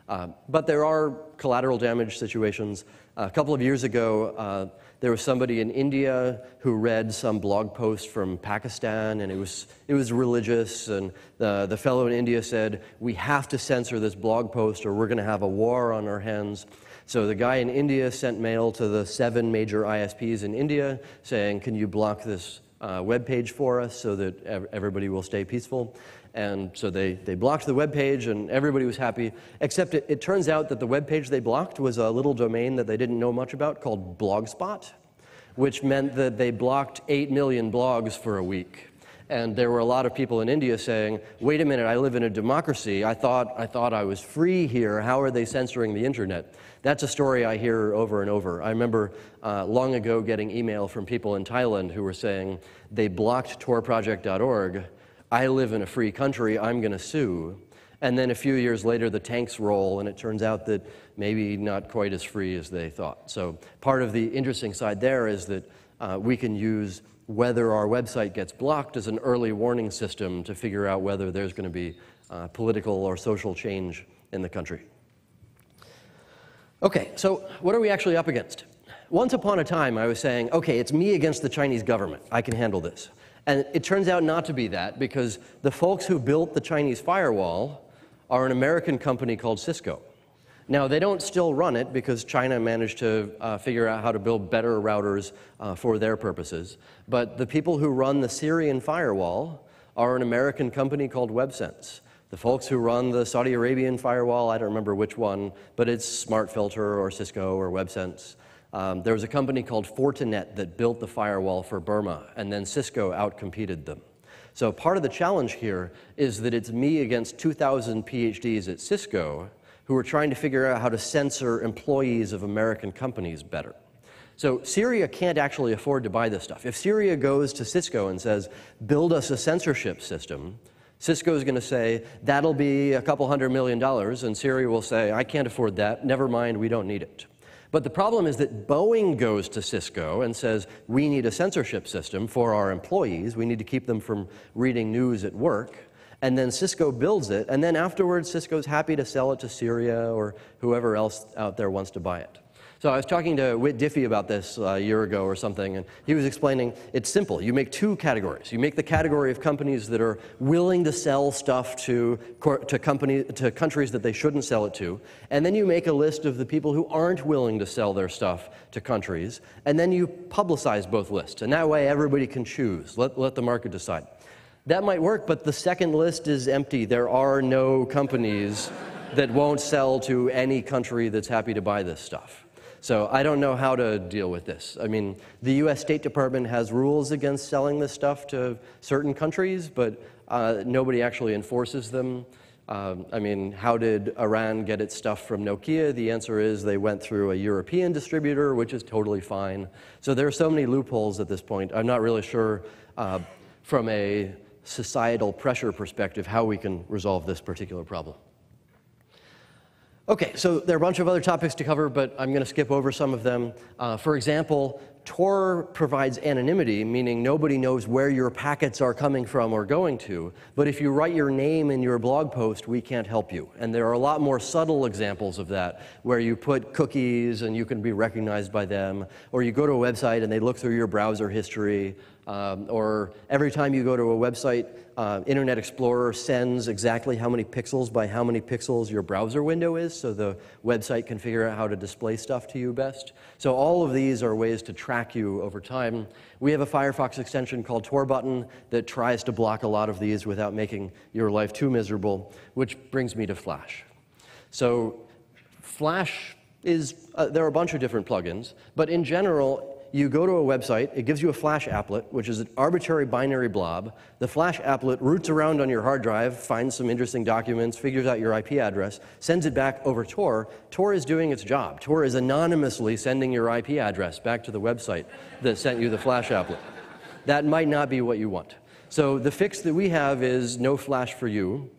Uh, but there are collateral damage situations. a couple of years ago, uh, there was somebody in India who read some blog post from Pakistan, and it was, it was religious. And the, the fellow in India said, We have to censor this blog post, or we're going to have a war on our hands. So the guy in India sent mail to the seven major ISPs in India saying, can you block this uh, web page for us so that ev everybody will stay peaceful? And so they, they blocked the web page and everybody was happy, except it, it turns out that the web page they blocked was a little domain that they didn't know much about called Blogspot, which meant that they blocked 8 million blogs for a week. And there were a lot of people in India saying, wait a minute, I live in a democracy. I thought, I thought I was free here. How are they censoring the internet? That's a story I hear over and over. I remember uh, long ago getting email from people in Thailand who were saying, they blocked torproject.org. I live in a free country. I'm going to sue. And then a few years later, the tanks roll, and it turns out that maybe not quite as free as they thought. So part of the interesting side there is that uh, we can use whether our website gets blocked as an early warning system to figure out whether there's going to be uh, political or social change in the country. Okay, so what are we actually up against? Once upon a time, I was saying, okay, it's me against the Chinese government. I can handle this. And it turns out not to be that because the folks who built the Chinese firewall are an American company called Cisco. Now, they don't still run it because China managed to uh, figure out how to build better routers uh, for their purposes. But the people who run the Syrian firewall are an American company called WebSense. The folks who run the Saudi Arabian firewall, I don't remember which one, but it's SmartFilter or Cisco or WebSense. Um, there was a company called Fortinet that built the firewall for Burma, and then Cisco outcompeted them. So part of the challenge here is that it's me against 2,000 PhDs at Cisco who are trying to figure out how to censor employees of American companies better. So Syria can't actually afford to buy this stuff. If Syria goes to Cisco and says, build us a censorship system, Cisco is going to say, that'll be a couple hundred million dollars, and Syria will say, I can't afford that, never mind, we don't need it. But the problem is that Boeing goes to Cisco and says, we need a censorship system for our employees. We need to keep them from reading news at work. And then Cisco builds it, and then afterwards, Cisco's happy to sell it to Syria or whoever else out there wants to buy it. So I was talking to Whit Diffie about this uh, a year ago or something, and he was explaining it's simple. You make two categories. You make the category of companies that are willing to sell stuff to, to, company, to countries that they shouldn't sell it to, and then you make a list of the people who aren't willing to sell their stuff to countries, and then you publicize both lists. And that way everybody can choose. Let, let the market decide. That might work, but the second list is empty. There are no companies that won't sell to any country that's happy to buy this stuff. So I don't know how to deal with this. I mean, the US State Department has rules against selling this stuff to certain countries, but uh, nobody actually enforces them. Um, I mean, how did Iran get its stuff from Nokia? The answer is they went through a European distributor, which is totally fine. So there are so many loopholes at this point. I'm not really sure uh, from a societal pressure perspective how we can resolve this particular problem. Okay, so there are a bunch of other topics to cover, but I'm going to skip over some of them. Uh, for example, Tor provides anonymity, meaning nobody knows where your packets are coming from or going to. But if you write your name in your blog post, we can't help you. And there are a lot more subtle examples of that, where you put cookies and you can be recognized by them, or you go to a website and they look through your browser history, um, or every time you go to a website, uh, Internet Explorer sends exactly how many pixels by how many pixels your browser window is, so the website can figure out how to display stuff to you best. So all of these are ways to track you over time. We have a Firefox extension called TorButton that tries to block a lot of these without making your life too miserable, which brings me to Flash. So Flash is, uh, there are a bunch of different plugins, but in general, you go to a website, it gives you a Flash applet, which is an arbitrary binary blob. The Flash applet roots around on your hard drive, finds some interesting documents, figures out your IP address, sends it back over Tor. Tor is doing its job. Tor is anonymously sending your IP address back to the website that sent you the Flash applet. That might not be what you want. So the fix that we have is no Flash for you,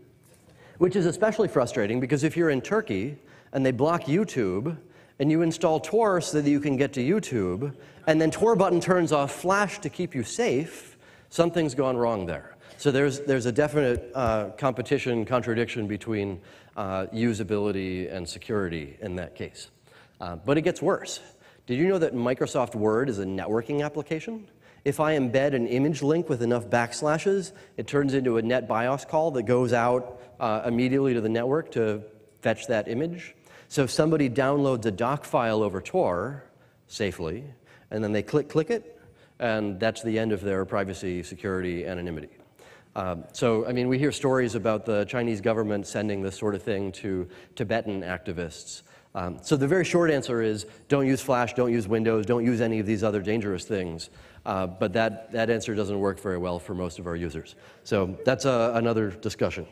which is especially frustrating because if you're in Turkey and they block YouTube, and you install Tor so that you can get to YouTube, and then Tor button turns off Flash to keep you safe, something's gone wrong there. So there's, there's a definite uh, competition, contradiction between uh, usability and security in that case. Uh, but it gets worse. Did you know that Microsoft Word is a networking application? If I embed an image link with enough backslashes, it turns into a NetBIOS call that goes out uh, immediately to the network to fetch that image. So if somebody downloads a doc file over Tor safely, and then they click click it, and that's the end of their privacy, security, anonymity. Um, so, I mean, we hear stories about the Chinese government sending this sort of thing to Tibetan activists. Um, so the very short answer is don't use Flash, don't use Windows, don't use any of these other dangerous things. Uh, but that, that answer doesn't work very well for most of our users. So that's uh, another discussion.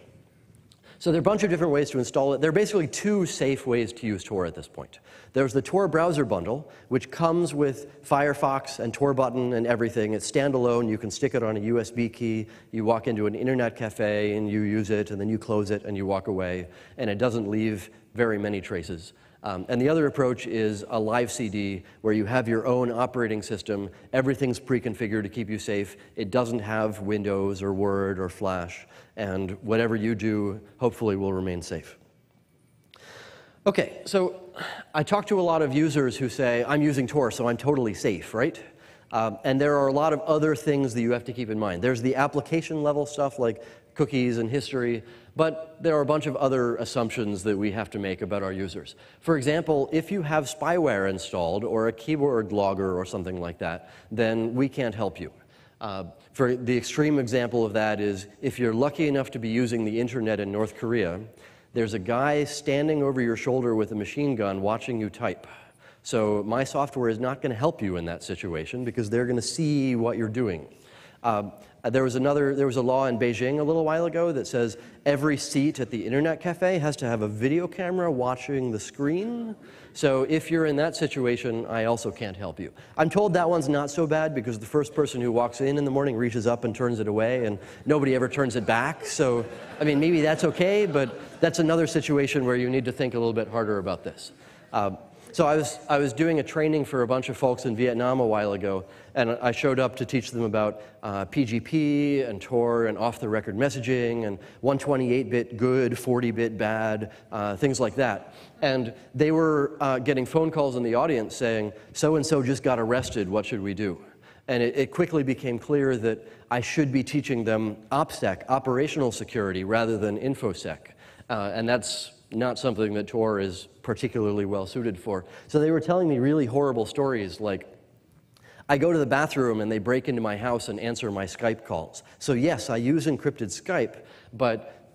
So there are a bunch of different ways to install it. There are basically two safe ways to use Tor at this point. There's the Tor browser bundle, which comes with Firefox and Tor button and everything. It's standalone. You can stick it on a USB key. You walk into an internet cafe and you use it, and then you close it and you walk away. And it doesn't leave very many traces. Um, and the other approach is a live CD where you have your own operating system. Everything's pre-configured to keep you safe. It doesn't have Windows or Word or Flash. And whatever you do, hopefully, will remain safe. Okay, so I talk to a lot of users who say, I'm using Tor, so I'm totally safe, right? Um, and there are a lot of other things that you have to keep in mind. There's the application level stuff like cookies and history, but there are a bunch of other assumptions that we have to make about our users. For example, if you have spyware installed or a keyboard logger or something like that, then we can't help you. Uh, for the extreme example of that is if you're lucky enough to be using the internet in North Korea, there's a guy standing over your shoulder with a machine gun watching you type. So my software is not going to help you in that situation because they're going to see what you're doing. Um, there was another, there was a law in Beijing a little while ago that says every seat at the internet cafe has to have a video camera watching the screen. So if you're in that situation, I also can't help you. I'm told that one's not so bad because the first person who walks in in the morning reaches up and turns it away and nobody ever turns it back. So, I mean, maybe that's okay, but that's another situation where you need to think a little bit harder about this. Uh, so I was, I was doing a training for a bunch of folks in Vietnam a while ago, and I showed up to teach them about uh, PGP and Tor and off-the-record messaging and 128-bit good, 40-bit bad, uh, things like that. And they were uh, getting phone calls in the audience saying, so-and-so just got arrested, what should we do? And it, it quickly became clear that I should be teaching them OPSEC, operational security, rather than InfoSec. Uh, and that's not something that Tor is particularly well suited for. So they were telling me really horrible stories like, I go to the bathroom and they break into my house and answer my Skype calls. So yes, I use encrypted Skype, but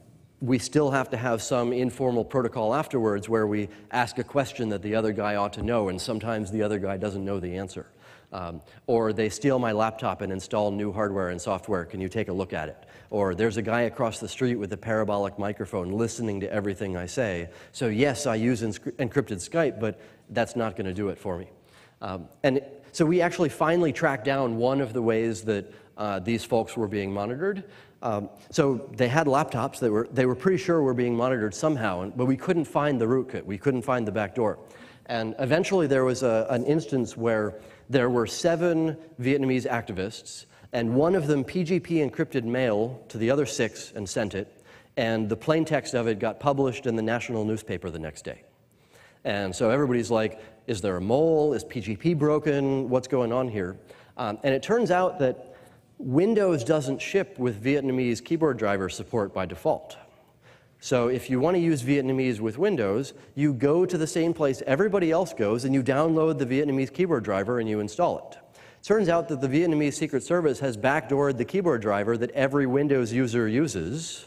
we still have to have some informal protocol afterwards where we ask a question that the other guy ought to know, and sometimes the other guy doesn't know the answer. Um, or they steal my laptop and install new hardware and software. Can you take a look at it? Or there's a guy across the street with a parabolic microphone listening to everything I say. So, yes, I use encrypted Skype, but that's not going to do it for me. Um, and so, we actually finally tracked down one of the ways that uh, these folks were being monitored. Um, so they had laptops that were, they were pretty sure were being monitored somehow, but we couldn't find the rootkit. We couldn't find the back door. And eventually there was a, an instance where there were seven Vietnamese activists, and one of them PGP encrypted mail to the other six and sent it, and the plain text of it got published in the national newspaper the next day. And so everybody's like, is there a mole? Is PGP broken? What's going on here? Um, and it turns out that Windows doesn't ship with Vietnamese keyboard driver support by default. So if you want to use Vietnamese with Windows, you go to the same place everybody else goes and you download the Vietnamese keyboard driver and you install it. Turns out that the Vietnamese Secret Service has backdoored the keyboard driver that every Windows user uses.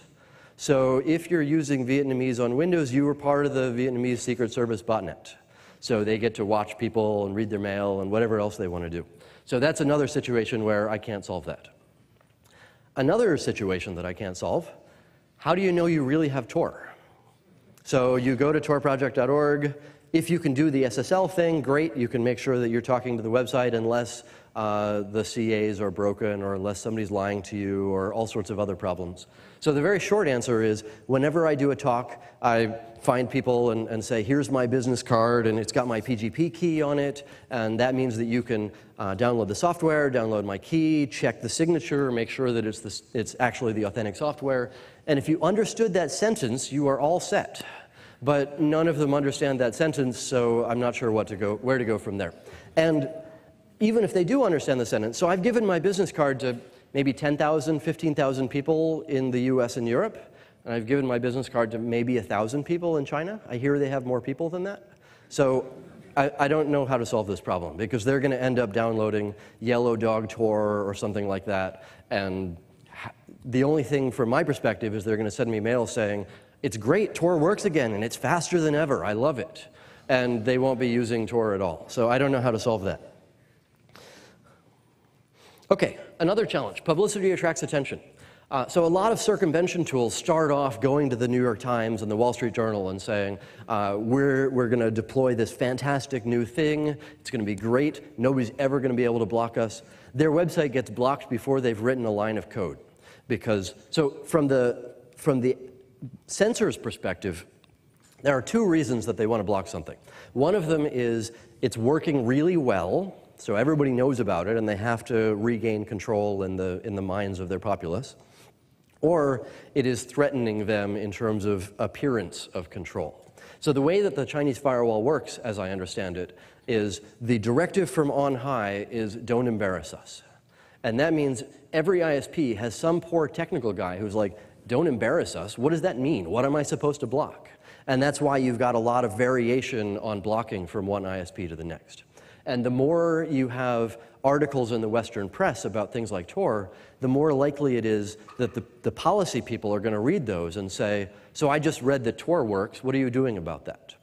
So if you're using Vietnamese on Windows, you are part of the Vietnamese Secret Service botnet. So they get to watch people and read their mail and whatever else they want to do. So that's another situation where I can't solve that. Another situation that I can't solve how do you know you really have Tor? So you go to torproject.org. If you can do the SSL thing, great. You can make sure that you're talking to the website unless uh, the CAs are broken or unless somebody's lying to you or all sorts of other problems. So the very short answer is whenever I do a talk, I find people and, and say, here's my business card and it's got my PGP key on it. And that means that you can uh, download the software, download my key, check the signature, make sure that it's, the, it's actually the authentic software. And if you understood that sentence, you are all set. But none of them understand that sentence, so I'm not sure what to go, where to go from there. And even if they do understand the sentence, so I've given my business card to maybe 10,000, 15,000 people in the US and Europe, and I've given my business card to maybe 1,000 people in China. I hear they have more people than that. So I, I don't know how to solve this problem because they're going to end up downloading Yellow Dog Tor or something like that, and the only thing from my perspective is they're going to send me mail saying, it's great, Tor works again, and it's faster than ever, I love it. And they won't be using Tor at all. So I don't know how to solve that. Okay, another challenge. Publicity attracts attention. Uh, so a lot of circumvention tools start off going to the New York Times and the Wall Street Journal and saying, uh, we're, we're going to deploy this fantastic new thing. It's going to be great. Nobody's ever going to be able to block us. Their website gets blocked before they've written a line of code. Because, so from the, from the censor's perspective, there are two reasons that they want to block something. One of them is it's working really well, so everybody knows about it, and they have to regain control in the, in the minds of their populace or it is threatening them in terms of appearance of control. So the way that the Chinese firewall works, as I understand it, is the directive from on high is don't embarrass us. And that means every ISP has some poor technical guy who's like, don't embarrass us. What does that mean? What am I supposed to block? And that's why you've got a lot of variation on blocking from one ISP to the next. And the more you have articles in the Western press about things like Tor, the more likely it is that the, the policy people are going to read those and say, So I just read that Tor works. What are you doing about that?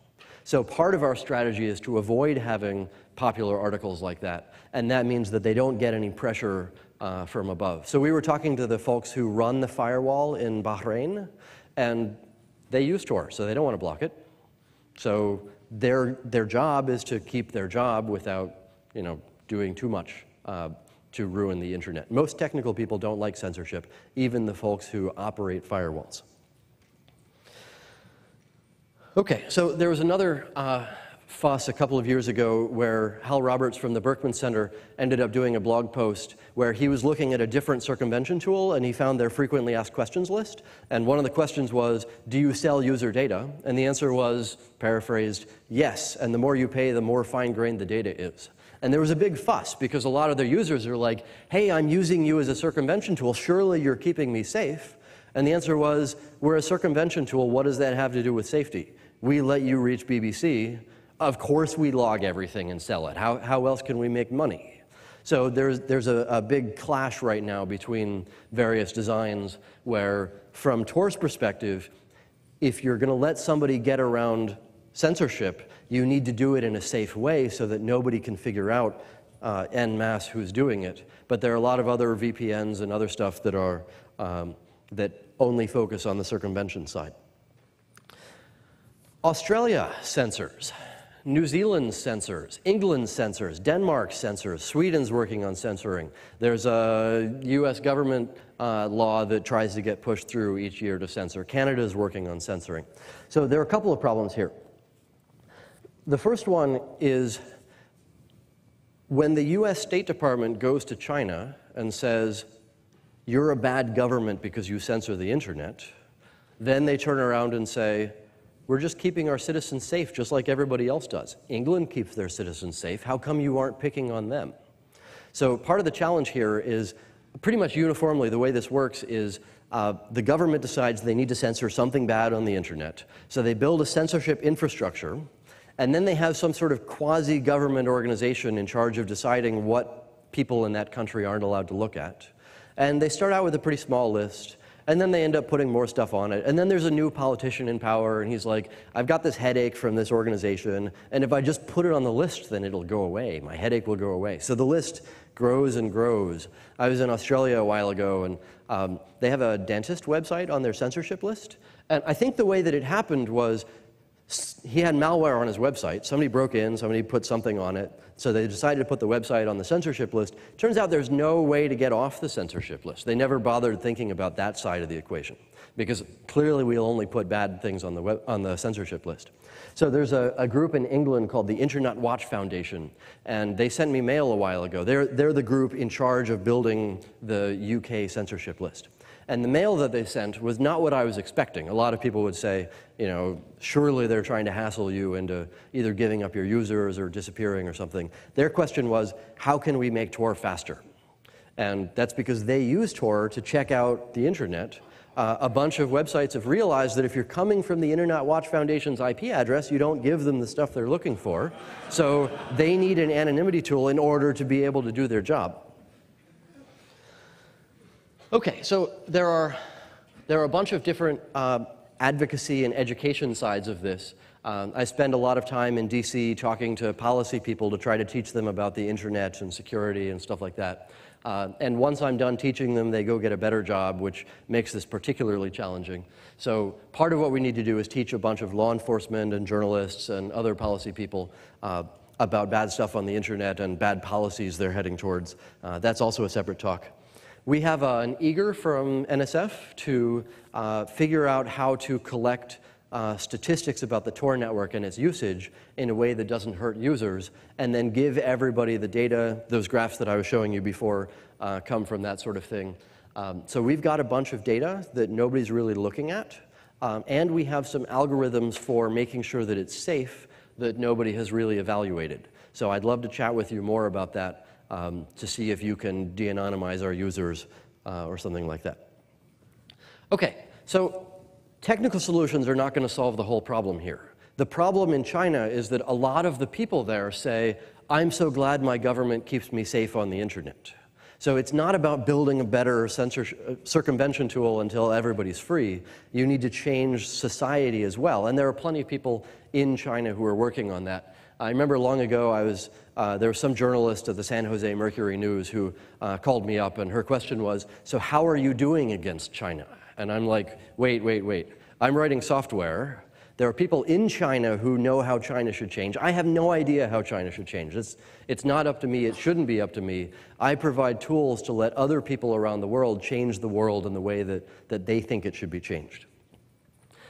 So part of our strategy is to avoid having popular articles like that. And that means that they don't get any pressure uh, from above. So we were talking to the folks who run the firewall in Bahrain, and they use Tor, so they don't want to block it. So their, their job is to keep their job without, you know, doing too much uh, to ruin the internet. Most technical people don't like censorship, even the folks who operate firewalls. Okay, so there was another uh, fuss a couple of years ago where Hal Roberts from the Berkman Center ended up doing a blog post where he was looking at a different circumvention tool and he found their frequently asked questions list. And one of the questions was, do you sell user data? And the answer was, paraphrased, yes. And the more you pay, the more fine-grained the data is. And there was a big fuss because a lot of their users are like, hey, I'm using you as a circumvention tool. Surely you're keeping me safe. And the answer was, we're a circumvention tool. What does that have to do with safety? We let you reach BBC of course we log everything and sell it. How, how else can we make money? So there's, there's a, a big clash right now between various designs where, from Tor's perspective, if you're going to let somebody get around censorship, you need to do it in a safe way so that nobody can figure out uh, en masse who's doing it. But there are a lot of other VPNs and other stuff that are um, that only focus on the circumvention side. Australia censors. New Zealand's censors, England's censors, Denmark's censors, Sweden's working on censoring. There's a US government uh, law that tries to get pushed through each year to censor. Canada's working on censoring. So there are a couple of problems here. The first one is when the US State Department goes to China and says, you're a bad government because you censor the internet, then they turn around and say, we're just keeping our citizens safe just like everybody else does. England keeps their citizens safe. How come you aren't picking on them? So part of the challenge here is pretty much uniformly the way this works is uh, the government decides they need to censor something bad on the internet. So they build a censorship infrastructure, and then they have some sort of quasi-government organization in charge of deciding what people in that country aren't allowed to look at. And they start out with a pretty small list, and then they end up putting more stuff on it. And then there's a new politician in power, and he's like, I've got this headache from this organization, and if I just put it on the list, then it'll go away. My headache will go away. So the list grows and grows. I was in Australia a while ago, and um, they have a dentist website on their censorship list. And I think the way that it happened was he had malware on his website. Somebody broke in, somebody put something on it. So they decided to put the website on the censorship list. Turns out there's no way to get off the censorship list. They never bothered thinking about that side of the equation because clearly we'll only put bad things on the, web, on the censorship list. So there's a, a, group in England called the Internet Watch Foundation, and they sent me mail a while ago. They're, they're the group in charge of building the UK censorship list. And the mail that they sent was not what I was expecting. A lot of people would say, you know, surely they're trying to hassle you into either giving up your users or disappearing or something. Their question was, how can we make Tor faster? And that's because they use Tor to check out the internet. Uh, a bunch of websites have realized that if you're coming from the Internet Watch Foundation's IP address, you don't give them the stuff they're looking for. So they need an anonymity tool in order to be able to do their job. Okay, so there are, there are a bunch of different uh, advocacy and education sides of this. Um, I spend a lot of time in DC talking to policy people to try to teach them about the internet and security and stuff like that. Uh, and once I'm done teaching them, they go get a better job, which makes this particularly challenging. So part of what we need to do is teach a bunch of law enforcement and journalists and other policy people uh, about bad stuff on the internet and bad policies they're heading towards. Uh, that's also a separate talk. We have uh, an EAGER from NSF to uh, figure out how to collect uh, statistics about the Tor network and its usage in a way that doesn't hurt users, and then give everybody the data. Those graphs that I was showing you before uh, come from that sort of thing. Um, so we've got a bunch of data that nobody's really looking at, um, and we have some algorithms for making sure that it's safe that nobody has really evaluated. So I'd love to chat with you more about that um, to see if you can de-anonymize our users uh, or something like that. Okay, so Technical solutions are not going to solve the whole problem here. The problem in China is that a lot of the people there say, I'm so glad my government keeps me safe on the internet. So it's not about building a better circumvention tool until everybody's free. You need to change society as well. And there are plenty of people in China who are working on that. I remember long ago, I was, uh, there was some journalist of the San Jose Mercury News who uh, called me up, and her question was, So, how are you doing against China? And I'm like, wait, wait, wait. I'm writing software. There are people in China who know how China should change. I have no idea how China should change. It's, it's not up to me. It shouldn't be up to me. I provide tools to let other people around the world change the world in the way that, that they think it should be changed.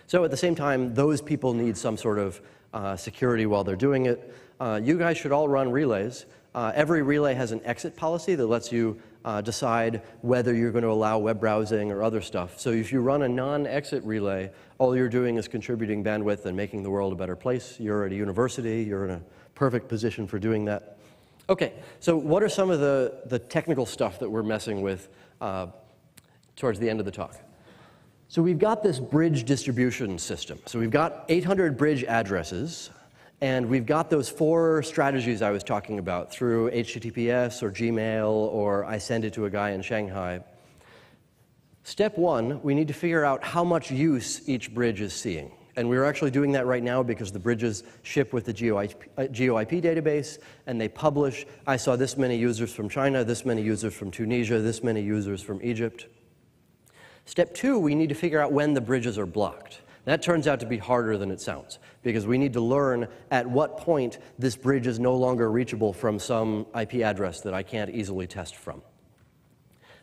So at the same time, those people need some sort of uh, security while they're doing it. Uh, you guys should all run relays. Uh, every relay has an exit policy that lets you uh, decide whether you're going to allow web browsing or other stuff. So if you run a non-exit relay, all you're doing is contributing bandwidth and making the world a better place. You're at a university, you're in a perfect position for doing that. Okay, so what are some of the, the technical stuff that we're messing with uh, towards the end of the talk? So we've got this bridge distribution system. So we've got 800 bridge addresses and we've got those four strategies I was talking about through HTTPS or Gmail or I send it to a guy in Shanghai. Step one, we need to figure out how much use each bridge is seeing. And we're actually doing that right now because the bridges ship with the GeoIP, uh, GeoIP database and they publish, I saw this many users from China, this many users from Tunisia, this many users from Egypt. Step two, we need to figure out when the bridges are blocked. That turns out to be harder than it sounds because we need to learn at what point this bridge is no longer reachable from some IP address that I can't easily test from.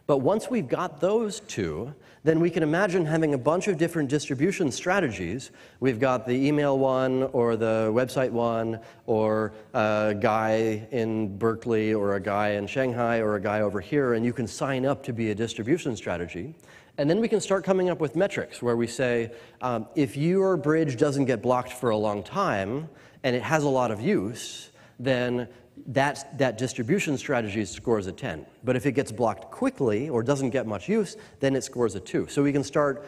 But once we've got those two, then we can imagine having a bunch of different distribution strategies. We've got the email one, or the website one, or a guy in Berkeley, or a guy in Shanghai, or a guy over here, and you can sign up to be a distribution strategy. And then we can start coming up with metrics where we say, um, if your bridge doesn't get blocked for a long time and it has a lot of use, then that, that distribution strategy scores a 10. But if it gets blocked quickly or doesn't get much use, then it scores a 2. So we can start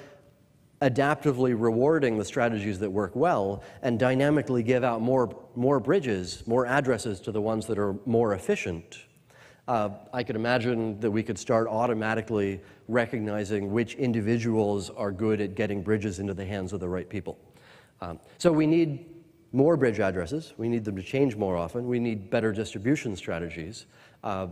adaptively rewarding the strategies that work well and dynamically give out more, more bridges, more addresses to the ones that are more efficient. Uh, I could imagine that we could start automatically recognizing which individuals are good at getting bridges into the hands of the right people. Um, so we need more bridge addresses. We need them to change more often. We need better distribution strategies. Uh,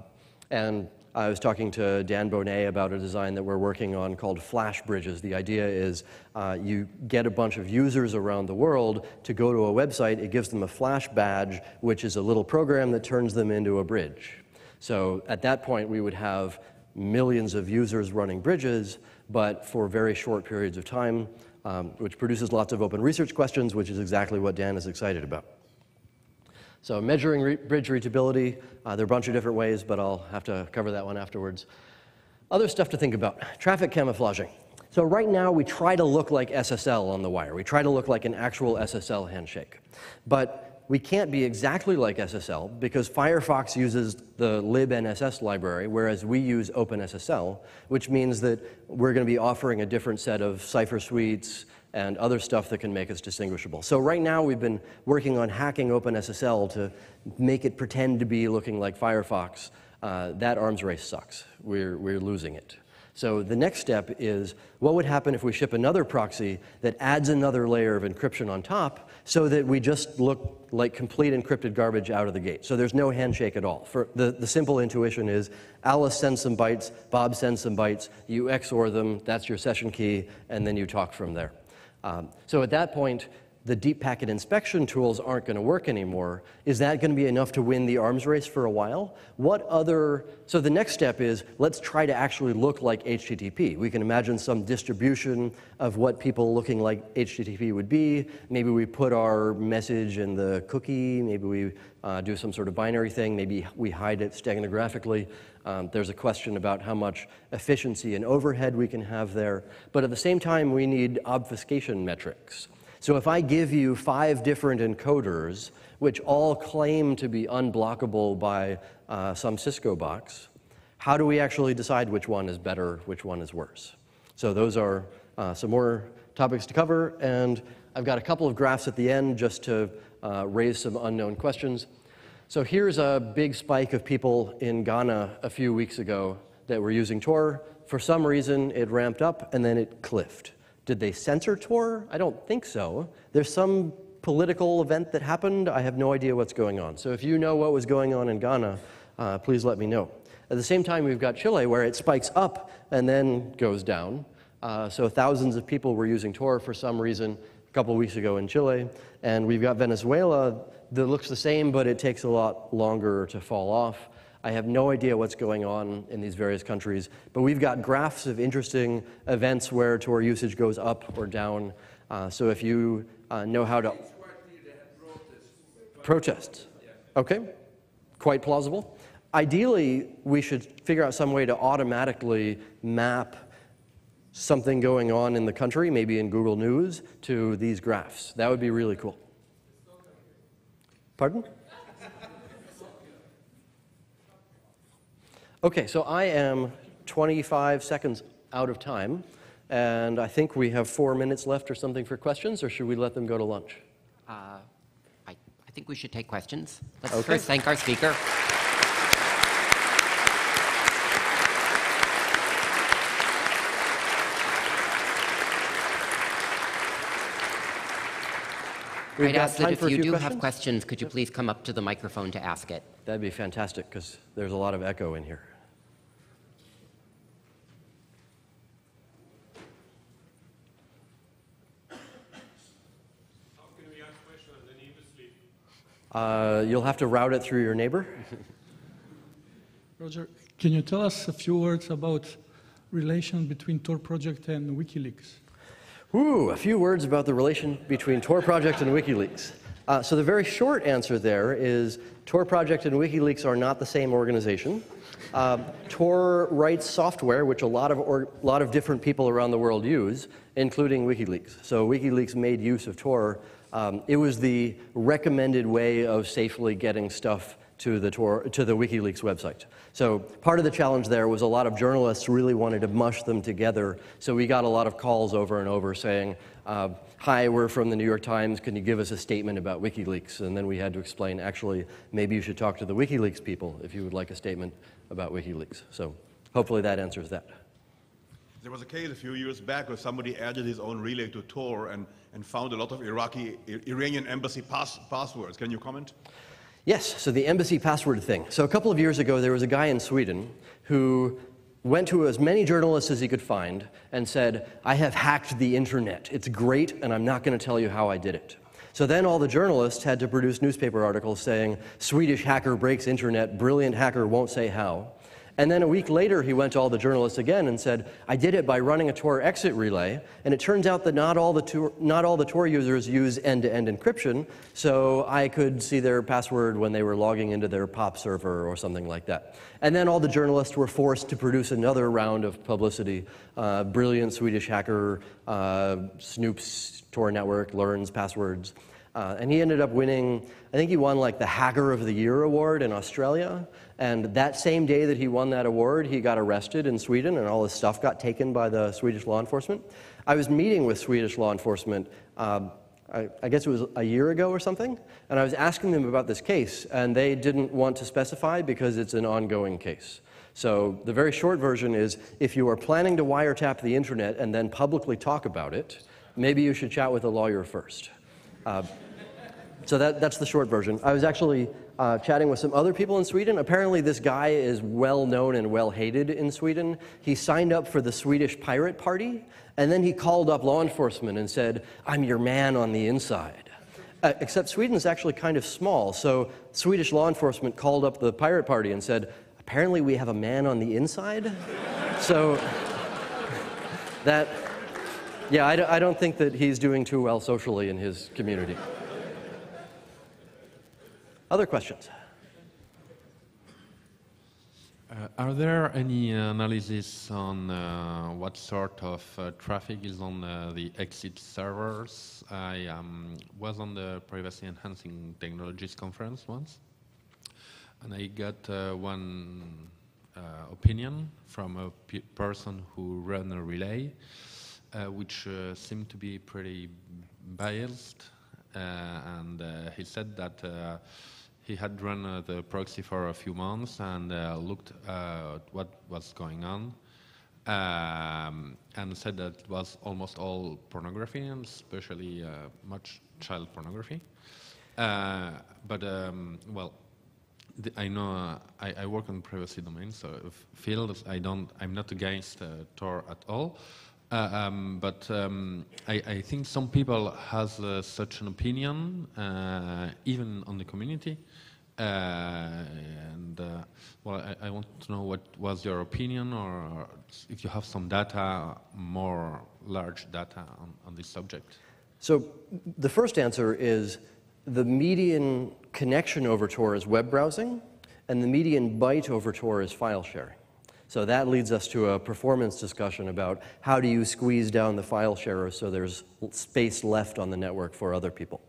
and I was talking to Dan Boneh about a design that we're working on called flash bridges. The idea is uh, you get a bunch of users around the world to go to a website. It gives them a flash badge, which is a little program that turns them into a bridge. So at that point, we would have millions of users running bridges, but for very short periods of time, um, which produces lots of open research questions, which is exactly what Dan is excited about. So measuring re bridge reachability, uh, there are a bunch of different ways, but I'll have to cover that one afterwards. Other stuff to think about, traffic camouflaging. So right now, we try to look like SSL on the wire. We try to look like an actual SSL handshake. But we can't be exactly like SSL because Firefox uses the libNSS library, whereas we use OpenSSL, which means that we're going to be offering a different set of cipher suites and other stuff that can make us distinguishable. So right now we've been working on hacking OpenSSL to make it pretend to be looking like Firefox. Uh, that arms race sucks. We're, we're losing it. So the next step is what would happen if we ship another proxy that adds another layer of encryption on top so that we just look like complete encrypted garbage out of the gate. So there's no handshake at all. For the, the simple intuition is Alice sends some bytes, Bob sends some bytes, you XOR them, that's your session key, and then you talk from there. Um, so at that point, the deep packet inspection tools aren't going to work anymore, is that going to be enough to win the arms race for a while? What other, so the next step is let's try to actually look like HTTP. We can imagine some distribution of what people looking like HTTP would be. Maybe we put our message in the cookie, maybe we uh, do some sort of binary thing, maybe we hide it stenographically. Um, there's a question about how much efficiency and overhead we can have there. But at the same time, we need obfuscation metrics. So if I give you five different encoders, which all claim to be unblockable by uh, some Cisco box, how do we actually decide which one is better, which one is worse? So those are uh, some more topics to cover, and I've got a couple of graphs at the end just to uh, raise some unknown questions. So here's a big spike of people in Ghana a few weeks ago that were using Tor. For some reason, it ramped up and then it cliffed. Did they censor Tor? I don't think so. There's some political event that happened. I have no idea what's going on. So if you know what was going on in Ghana, uh, please let me know. At the same time, we've got Chile where it spikes up and then goes down. Uh, so thousands of people were using Tor for some reason a couple weeks ago in Chile. And we've got Venezuela that looks the same, but it takes a lot longer to fall off. I have no idea what's going on in these various countries, but we've got graphs of interesting events where Tor usage goes up or down. Uh, so if you uh, know how to protest, okay, quite plausible. Ideally, we should figure out some way to automatically map something going on in the country, maybe in Google News, to these graphs. That would be really cool. Pardon? Okay, so I am 25 seconds out of time, and I think we have four minutes left or something for questions, or should we let them go to lunch? Uh, I, I think we should take questions. Let's Okay. first thank our speaker. We've I'd ask that if you do have questions? questions, could you please come up to the microphone to ask it? That'd be fantastic, because there's a lot of echo in here. How can we ask questions and the neighbors sleep? Uh, you'll have to route it through your neighbor. Roger, can you tell us a few words about relation between Tor project and WikiLeaks? Ooh, a few words about the relation between Tor Project and WikiLeaks. Uh, so the very short answer there is Tor Project and WikiLeaks are not the same organization. Um, Tor writes software, which a lot of or, lot of different people around the world use, including WikiLeaks. So WikiLeaks made use of Tor. Um, it was the recommended way of safely getting stuff to the, to the WikiLeaks website. So part of the challenge there was a lot of journalists really wanted to mush them together. So we got a lot of calls over and over saying, uh, hi, we're from the New York Times, can you give us a statement about WikiLeaks? And then we had to explain, actually, maybe you should talk to the WikiLeaks people if you would like a statement about WikiLeaks. So hopefully that answers that. There was a case a few years back where somebody added his own relay to Tor and, and found a lot of Iraqi, Iranian embassy pass, passwords. Can you comment? Yes, so the embassy password thing. So a couple of years ago, there was a guy in Sweden who went to as many journalists as he could find and said, I have hacked the internet. It's great, and I'm not going to tell you how I did it. So then all the journalists had to produce newspaper articles saying, Swedish hacker breaks internet, brilliant hacker won't say how. And then a week later, he went to all the journalists again and said, I did it by running a Tor exit relay. And it turns out that not all the Tor, not all the Tor users use end to end encryption, so I could see their password when they were logging into their POP server or something like that. And then all the journalists were forced to produce another round of publicity. Uh, brilliant Swedish hacker uh, snoops Tor network, learns passwords. Uh, and he ended up winning, I think he won like the Hacker of the Year award in Australia. And that same day that he won that award, he got arrested in Sweden and all his stuff got taken by the Swedish law enforcement. I was meeting with Swedish law enforcement, um, I, I guess it was a year ago or something, and I was asking them about this case, and they didn't want to specify because it's an ongoing case. So the very short version is if you are planning to wiretap the internet and then publicly talk about it, maybe you should chat with a lawyer first. Uh, so that, that's the short version. I was actually uh, chatting with some other people in Sweden. Apparently, this guy is well known and well hated in Sweden. He signed up for the Swedish Pirate Party, and then he called up law enforcement and said, I'm your man on the inside. Uh, except Sweden's actually kind of small, so Swedish law enforcement called up the Pirate Party and said, Apparently, we have a man on the inside. [LAUGHS] so that, yeah, I, don't think that he's doing too well socially in his community. Other questions? Uh, are there any analysis on uh, what sort of uh, traffic is on uh, the exit servers? I um, was on the Privacy Enhancing Technologies conference once, and I got uh, one uh, opinion from a pe- person who ran a relay, which seemed to be pretty biased, and he said that he had run uh, the proxy for a few months and uh, looked uh, at what was going on, um, and said that it was almost all pornography, and especially uh, much child pornography. Uh, but um, well, I know uh, I, I work on privacy domain, so fields I don't. I'm not against uh, Tor at all. Uh, um, but um, I, I think some people has uh, such an opinion, uh, even on the community. Uh, and uh, well, I, I want to know what was your opinion, or if you have some data, more large data on, on this subject. So the first answer is the median connection over Tor is web browsing, and the median byte over Tor is file sharing. So that leads us to a performance discussion about how do you squeeze down the file sharer so there's space left on the network for other people.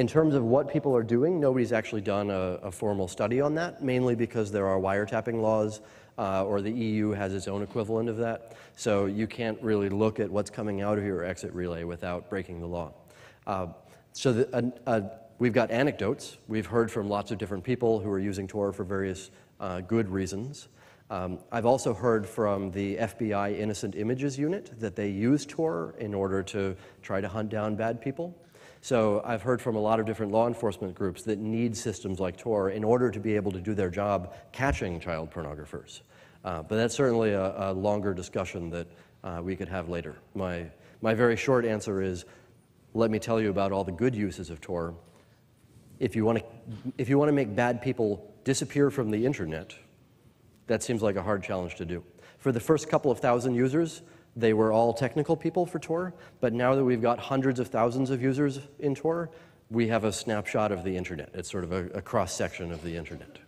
In terms of what people are doing, nobody's actually done a, a formal study on that, mainly because there are wiretapping laws, uh, or the EU has its own equivalent of that. So you can't really look at what's coming out of your exit relay without breaking the law. Uh, so the, uh, we've got anecdotes. We've heard from lots of different people who are using Tor for various uh, good reasons. Um, I've also heard from the FBI Innocent Images Unit that they use Tor in order to try to hunt down bad people. So I've heard from a lot of different law enforcement groups that need systems like Tor in order to be able to do their job catching child pornographers. Uh, but that's certainly a, a longer discussion that uh, we could have later. My, my very short answer is let me tell you about all the good uses of Tor. If you want to, if you want to make bad people disappear from the internet, that seems like a hard challenge to do. For the first couple of thousand users, they were all technical people for Tor, but now that we've got hundreds of thousands of users in Tor, we have a snapshot of the internet. It's sort of a, a cross section of the internet.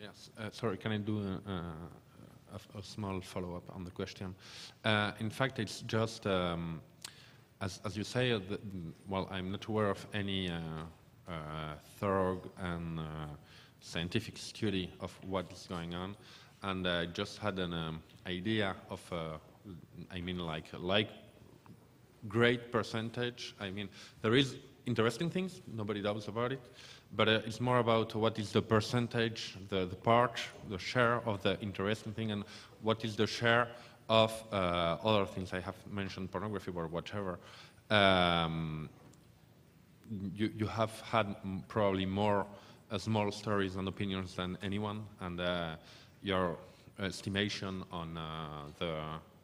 Yes. Uh, sorry, can I do a, a, a- small follow-up on the question? Uh, in fact, it's just, um, as, as you say, uh, the, well, I'm not aware of any uh, uh, thorough and uh, scientific study of what is going on, and I just had an um, idea of, I mean, like, like great percentage. I mean, there is interesting things, nobody doubts about it, but uh, it's more about what is the percentage, the, the part, the share of the interesting thing, and what is the share of uh, other things. I have mentioned pornography or whatever. Um, you, you have had probably more uh, small stories and opinions than anyone, and uh, your estimation on uh, the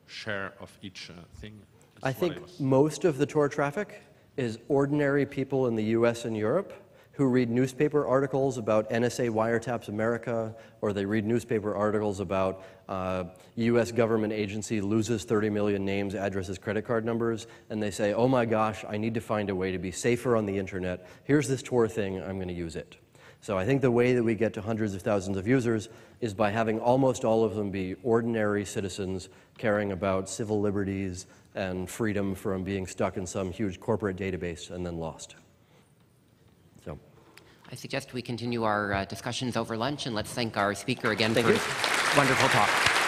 share of each uh, thing. I think was- most of the Tor traffic is ordinary people in the US and Europe who read newspaper articles about NSA wiretaps America, or they read newspaper articles about uh, US government agency loses 30 million names, addresses, credit card numbers, and they say, oh my gosh, I need to find a way to be safer on the internet. Here's this Tor thing, I'm going to use it. So I think the way that we get to hundreds of thousands of users is by having almost all of them be ordinary citizens caring about civil liberties and freedom from being stuck in some huge corporate database and then lost. So, I suggest we continue our uh, discussions over lunch, and let's thank our speaker again Thank for you. his wonderful talk.